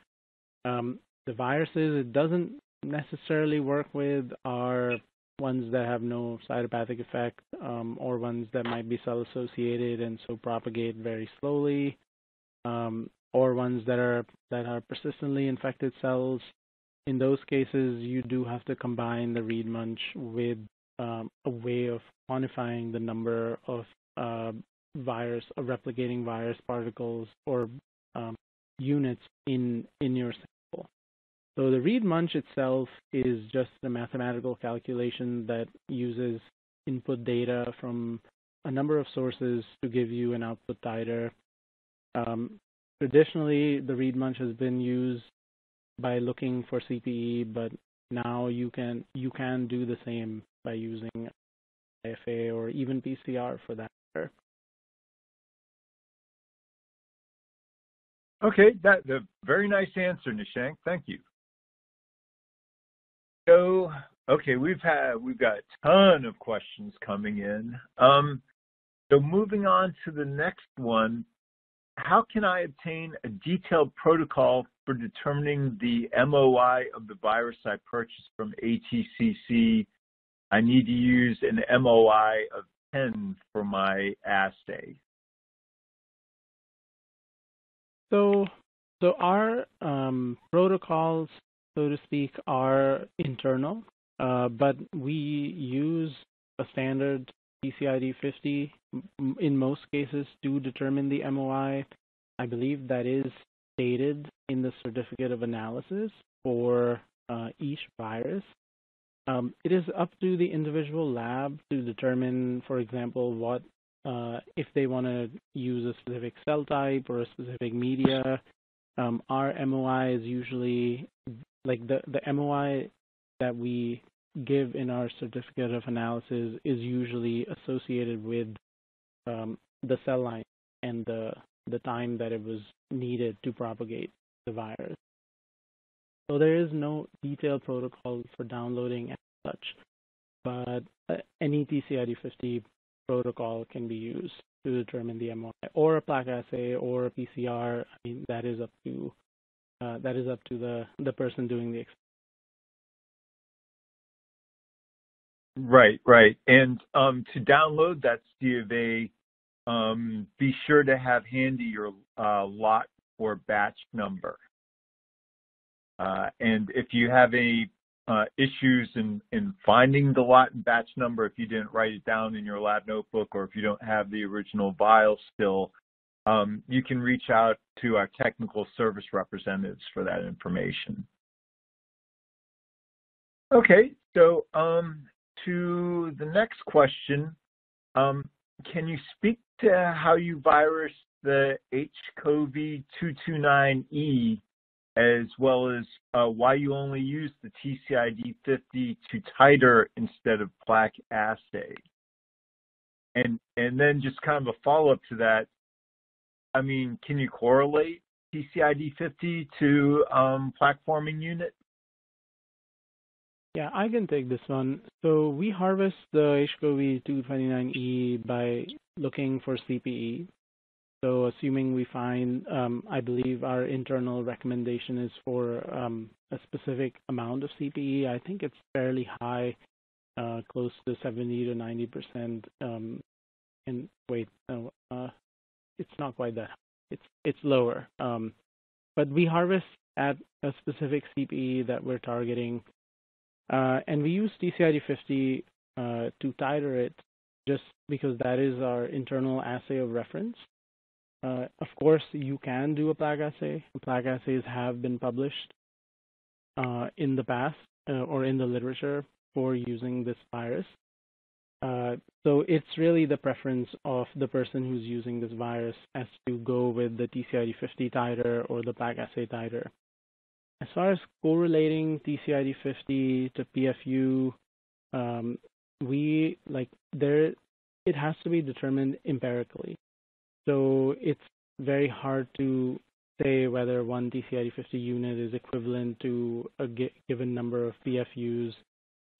Um, the viruses it doesn't necessarily work with are ones that have no cytopathic effect um, or ones that might be cell associated and so propagate very slowly um, or ones that are that are persistently infected cells. In those cases, you do have to combine the Reed-Munch with um, a way of quantifying the number of uh, virus, of replicating virus particles or um, units in in your sample. So the Reed-Munch itself is just a mathematical calculation that uses input data from a number of sources to give you an output titer. Um, traditionally, the Reed-Munch has been used by looking for CPE, but now you can you can do the same by using IFA or even PCR for that matter. Okay, that's a very nice answer, Nishank. Thank you. So, okay, we've had we've got a ton of questions coming in. Um, so moving on to the next one, how can I obtain a detailed protocol for determining the MOI of the virus I purchased from ATCC? I need to use an MOI of 10 for my assay. So, so our um, protocols, so to speak, are internal, uh, but we use a standard PCID 50 in most cases do determine the MOI. I believe that is stated in the certificate of analysis for uh, each virus. Um, it is up to the individual lab to determine, for example, what uh, if they want to use a specific cell type or a specific media. Um, our MOI is usually like the the MOI that we give in our certificate of analysis is usually associated with um, the cell line and the the time that it was needed to propagate the virus. So there is no detailed protocol for downloading as such, but uh, any TCID50 protocol can be used to determine the MOI, or a plaque assay, or a PCR. I mean, that is up to uh, that is up to the the person doing the experiment. Right, right. And um, to download that C of A, um, be sure to have handy your uh, lot or batch number. Uh, and if you have any uh, issues in, in finding the lot and batch number, if you didn't write it down in your lab notebook or if you don't have the original vial still, um, you can reach out to our technical service representatives for that information. Okay, so um, to the next question, um, can you speak to how you virus the HCoV229E as well as uh, why you only use the TCID50 to titer instead of plaque assay? And, and then just kind of a follow-up to that, I mean, can you correlate TCID50 to um, plaque forming unit? Yeah, I can take this one. So we harvest the HCoV229E by looking for CPE. So assuming we find, um, I believe our internal recommendation is for um, a specific amount of CPE. I think it's fairly high, uh, close to 70 to 90 percent. Um, and wait, no, uh, it's not quite that. High. It's it's lower. Um, but we harvest at a specific CPE that we're targeting uh, and we use TCID50 uh, to titer it just because that is our internal assay of reference. Uh, of course, you can do a plaque assay. Plaque assays have been published uh, in the past uh, or in the literature for using this virus. Uh, so it's really the preference of the person who's using this virus as to go with the TCID50 titer or the plaque assay titer. As far as correlating TCID50 to PFU, um, we like there it has to be determined empirically. So it's very hard to say whether one TCID50 unit is equivalent to a given number of PFUs.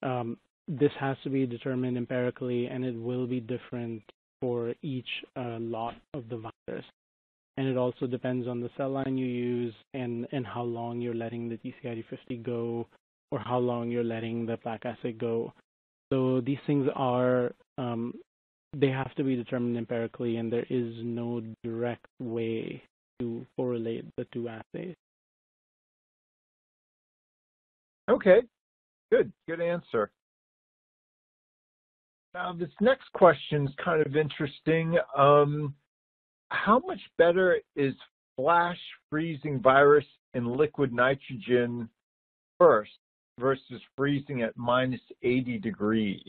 Um, this has to be determined empirically, and it will be different for each uh, lot of the virus. And it also depends on the cell line you use and, and how long you're letting the TCID50 go or how long you're letting the plaque acid go. So these things are, um, they have to be determined empirically, and there is no direct way to correlate the two assays. Okay, good, good answer. Now, this next question is kind of interesting. Um, how much better is flash freezing virus in liquid nitrogen first versus freezing at minus 80 degrees?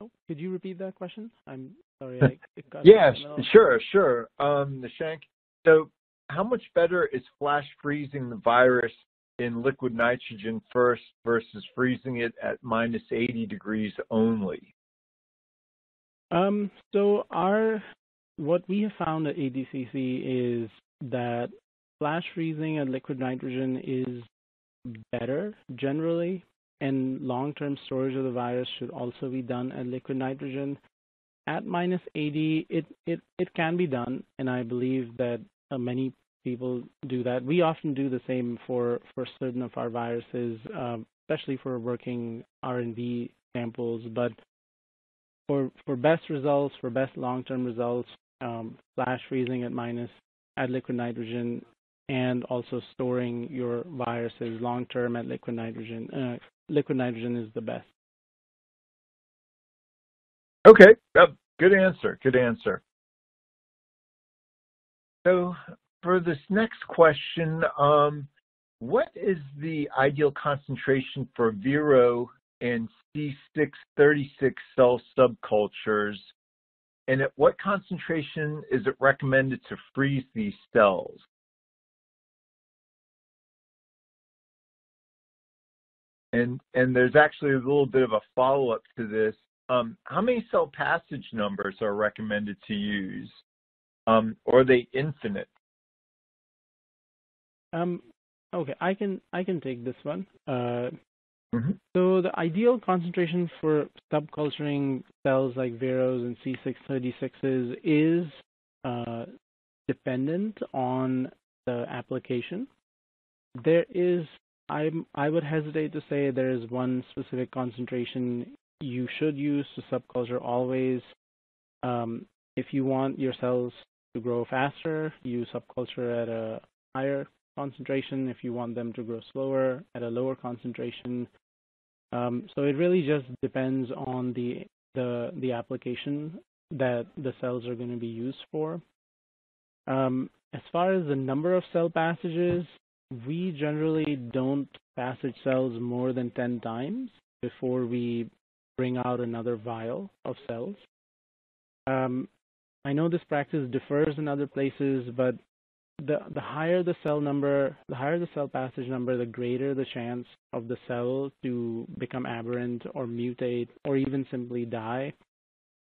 Oh, could you repeat that question? I'm sorry. I, *laughs* yeah, sure, sure. Um, Nishank, so how much better is flash freezing the virus in liquid nitrogen first versus freezing it at minus 80 degrees only? Um, so our what we have found at ADCC is that flash freezing at liquid nitrogen is better generally, and long-term storage of the virus should also be done at liquid nitrogen. At minus 80, it, it, it can be done, and I believe that uh, many people do that. We often do the same for, for certain of our viruses, um, especially for working R&V samples. But for for best results, for best long-term results, um, flash freezing at minus at liquid nitrogen, and also storing your viruses long-term at liquid nitrogen. Uh, liquid nitrogen is the best. Okay, good answer. Good answer. So for this next question, um, what is the ideal concentration for Vero and C636 cell subcultures, and at what concentration is it recommended to freeze these cells? And, and there's actually a little bit of a follow-up to this. Um, how many cell passage numbers are recommended to use? Um, or are they infinite? Um, okay, I can I can take this one. Uh, mm-hmm. So the ideal concentration for subculturing cells like Veros and C636s is uh, dependent on the application. There is I I would hesitate to say there is one specific concentration you should use to subculture always. Um, if you want your cells to grow faster, use subculture at a higher concentration. If you want them to grow slower, at a lower concentration. Um, so it really just depends on the the the application that the cells are going to be used for. Um, as far as the number of cell passages, we generally don't passage cells more than 10 times before we bring out another vial of cells. Um, I know this practice differs in other places, but the, the higher the cell number, the higher the cell passage number, the greater the chance of the cell to become aberrant or mutate or even simply die.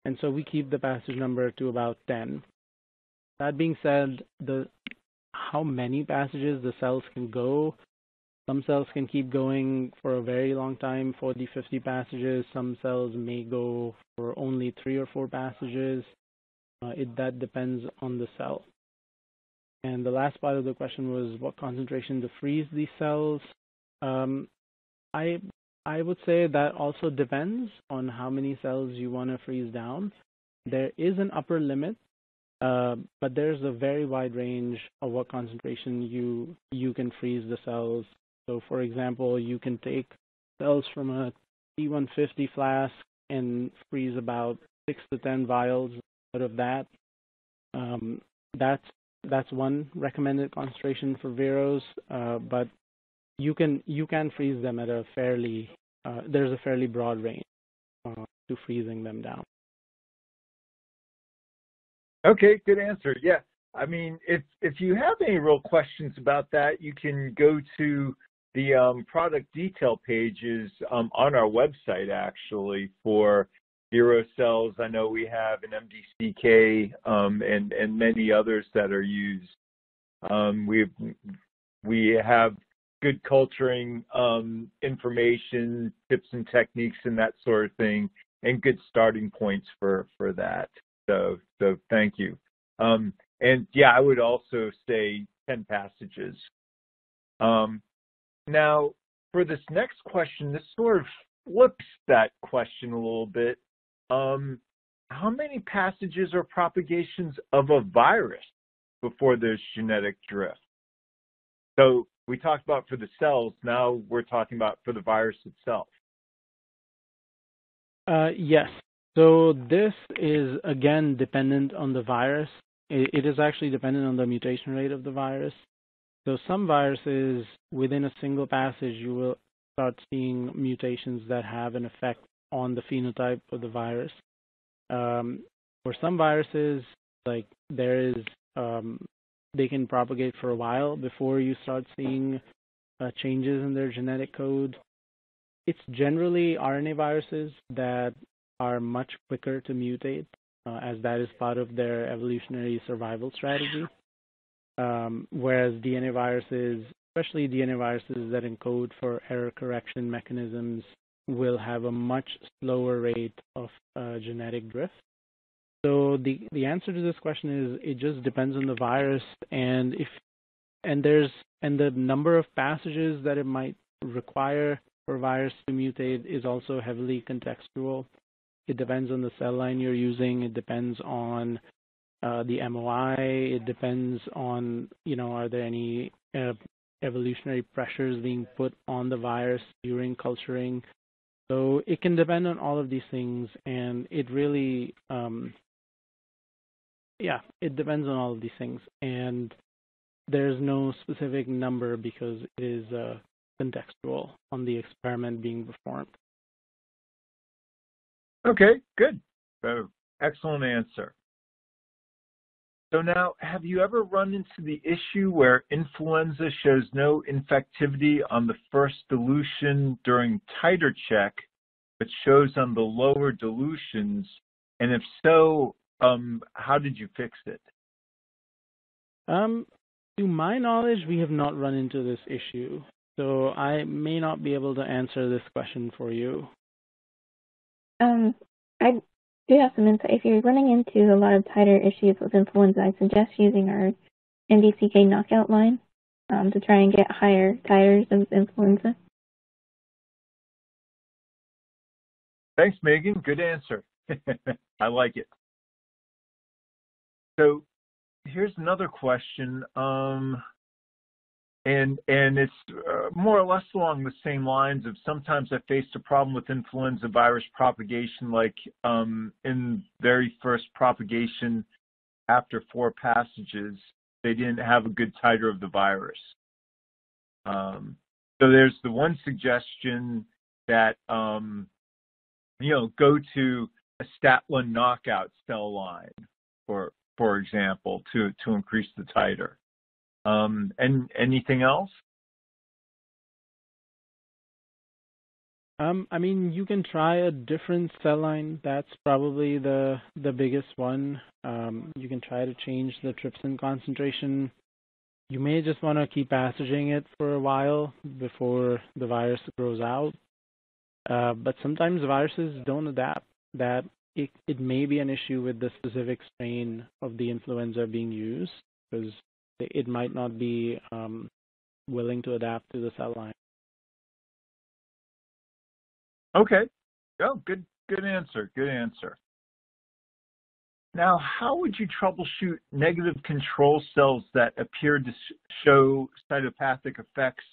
And so we keep the passage number to about 10. That being said, the how many passages the cells can go. Some cells can keep going for a very long time, 40, 50 passages. Some cells may go for only three or four passages. Uh, it, that depends on the cell. And the last part of the question was what concentration to freeze these cells. Um, I I would say that also depends on how many cells you want to freeze down. There is an upper limit uh, but there's a very wide range of what concentration you you can freeze the cells. So, for example, you can take cells from a T150 flask and freeze about six to ten vials out of that. Um, that's that's one recommended concentration for Veros, uh, but you can you can freeze them at a fairly uh, there's a fairly broad range uh, to freezing them down. Okay, good answer. Yeah, I mean, if if you have any real questions about that, you can go to the um, product detail pages um, on our website actually for Vero cells. I know we have an MDCK um, and many others that are used. Um, we we have good culturing um, information, tips and techniques, and that sort of thing, and good starting points for for that. So so thank you. And yeah, I would also say ten passages. Now, for this next question, this sort of flips that question a little bit. Um, how many passages or propagations of a virus before there's genetic drift? So we talked about for the cells, now we're talking about for the virus itself. Uh, yes. So this is again dependent on the virus. It, it is actually dependent on the mutation rate of the virus. So some viruses, within a single passage, you will start seeing mutations that have an effect on the phenotype of the virus. Um, for some viruses, like there is, um, they can propagate for a while before you start seeing uh, changes in their genetic code. It's generally RNA viruses that are much quicker to mutate, uh, as that is part of their evolutionary survival strategy. Um, whereas DNA viruses, especially DNA viruses that encode for error correction mechanisms, will have a much slower rate of uh, genetic drift. So the the answer to this question is it just depends on the virus and if and there's and the number of passages that it might require for virus to mutate is also heavily contextual. It depends on the cell line you're using. It depends on uh, the MOI. It depends on, you know, are there any uh, evolutionary pressures being put on the virus during culturing. So it can depend on all of these things, and it really, um, yeah, it depends on all of these things. And there's no specific number because it is uh, contextual on the experiment being performed. Okay, good. Excellent answer. So now, have you ever run into the issue where influenza shows no infectivity on the first dilution during titer check, but shows on the lower dilutions? And if so, um, how did you fix it? Um, to my knowledge, we have not run into this issue. So I may not be able to answer this question for you. Um, I do have some insight. If you're running into a lot of tighter issues with influenza, I suggest using our MDCK knockout line um, to try and get higher titers of influenza. Thanks, Megan. Good answer. *laughs* I like it. So here's another question. Um, and and it's uh, more or less along the same lines of sometimes I faced a problem with influenza virus propagation, like um, in very first propagation after four passages, they didn't have a good titer of the virus. Um, so there's the one suggestion that um, you know go to a Statlin knockout cell line, for for example, to to increase the titer. Um, and anything else? Um, I mean, you can try a different cell line. That's probably the the biggest one. Um, you can try to change the trypsin concentration. You may just want to keep passaging it for a while before the virus grows out. Uh, but sometimes viruses don't adapt. That it, it may be an issue with the specific strain of the influenza being used because it might not be um, willing to adapt to the cell line. Okay. Oh, good, good answer. Good answer. Now, how would you troubleshoot negative control cells that appear to show cytopathic effects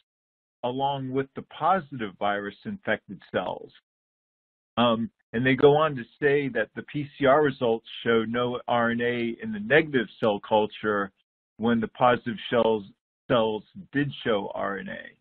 along with the positive virus infected cells? Um, and they go on to say that the PCR results show no RNA in the negative cell culture when the positive shells, cells did show RNA?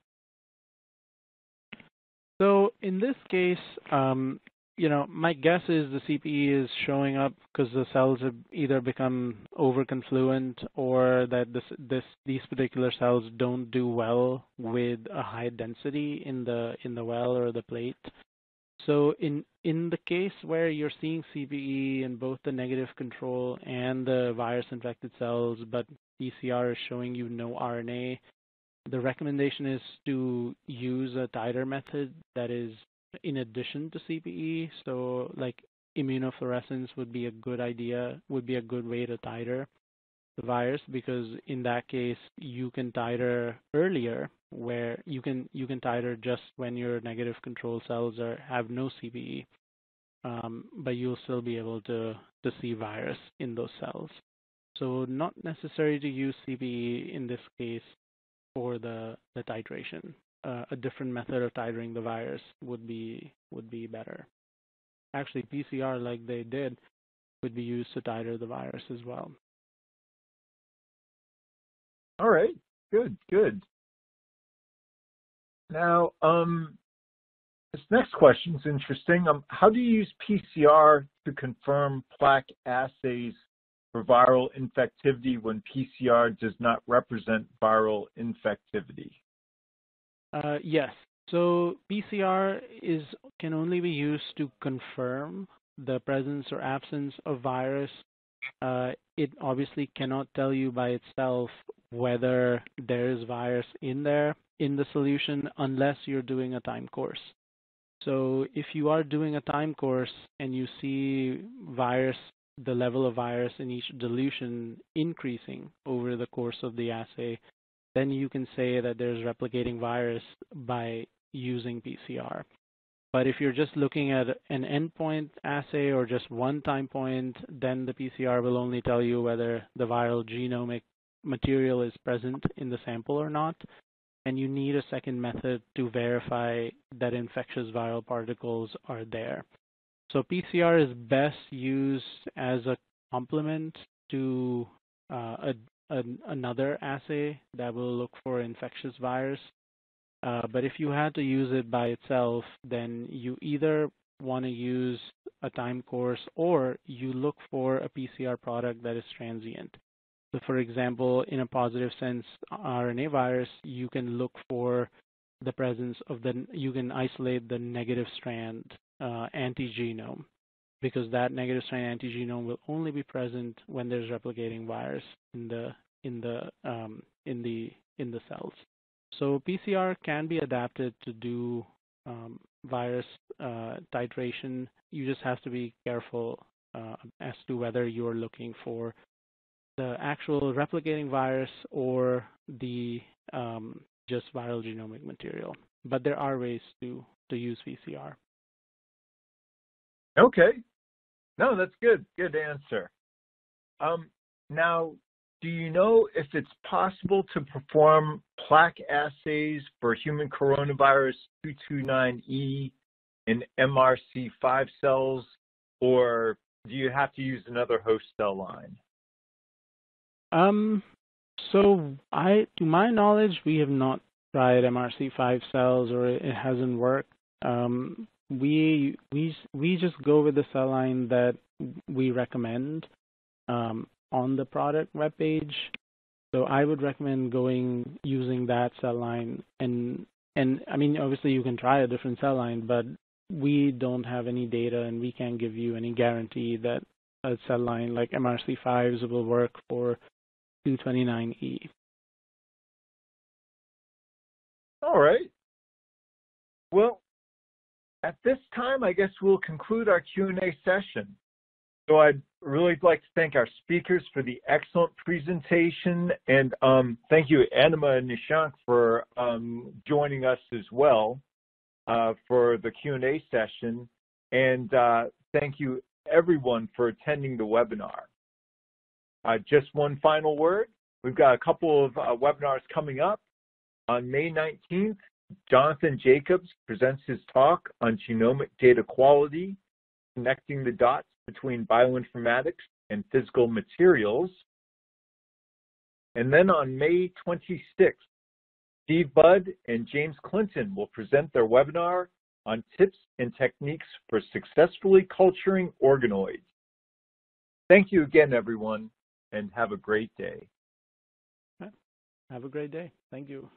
So in this case, um, you know, my guess is the CPE is showing up because the cells have either become overconfluent or that this, this, these particular cells don't do well with a high density in the in the well or the plate. So in in the case where you're seeing CPE in both the negative control and the virus-infected cells, but PCR is showing you no RNA, the recommendation is to use a titer method that is in addition to CPE. So like immunofluorescence would be a good idea, would be a good way to titer the virus because in that case you can titer earlier where you can you can titer just when your negative control cells are have no CBE, um, but you'll still be able to to see virus in those cells. So not necessary to use CBE in this case for the the titration uh, a different method of titering the virus would be would be better. Actually, PCR, like they did, would be used to titer the virus as well. All right, good, good. Now, um, this next question is interesting. Um, how do you use PCR to confirm plaque assays for viral infectivity when PCR does not represent viral infectivity? Uh, yes. So PCR is can only be used to confirm the presence or absence of virus. Uh, it obviously cannot tell you by itself whether there is virus in there in the solution unless you're doing a time course. So if you are doing a time course and you see virus, the level of virus in each dilution increasing over the course of the assay, then you can say that there's replicating virus by using PCR. But if you're just looking at an endpoint assay or just one time point, then the PCR will only tell you whether the viral genomic material is present in the sample or not. And you need a second method to verify that infectious viral particles are there. So PCR is best used as a complement to uh, a an, another assay that will look for infectious virus. Uh, but if you had to use it by itself, then you either want to use a time course or you look for a PCR product that is transient. So for example, in a positive sense RNA virus, you can look for the presence of the, you can isolate the negative strand uh, antigenome because that negative strand antigenome will only be present when there's replicating virus in the in the um, in the in the cells. So PCR can be adapted to do um, virus uh, titration. You just have to be careful uh, as to whether you're looking for the actual replicating virus or the um, just viral genomic material. But there are ways to to use PCR. Okay, no, that's good. Good answer. Um, now, do you know if it's possible to perform plaque assays for human coronavirus 229E in MRC5 cells, or do you have to use another host cell line? Um, so I, to my knowledge, we have not tried MRC5 cells, or it hasn't worked. Um, we we we just go with the cell line that we recommend um, on the product webpage. So I would recommend going using that cell line and and I mean obviously you can try a different cell line, but we don't have any data and we can't give you any guarantee that a cell line like MRC5s will work for 229E. All right. Well, at this time, I guess we'll conclude our Q&A session. So I'd really like to thank our speakers for the excellent presentation, and um, thank you, Anima and Nishank, for um, joining us as well uh, for the Q&A session. And uh, thank you, everyone, for attending the webinar. Uh, just one final word. We've got a couple of uh, webinars coming up. On May 19th, Jonathan Jacobs presents his talk on genomic data quality, connecting the dots between bioinformatics and physical materials. And then on May 26th, Steve Budd and James Clinton will present their webinar on tips and techniques for successfully culturing organoids. Thank you again, everyone, and have a great day. Have a great day. Thank you.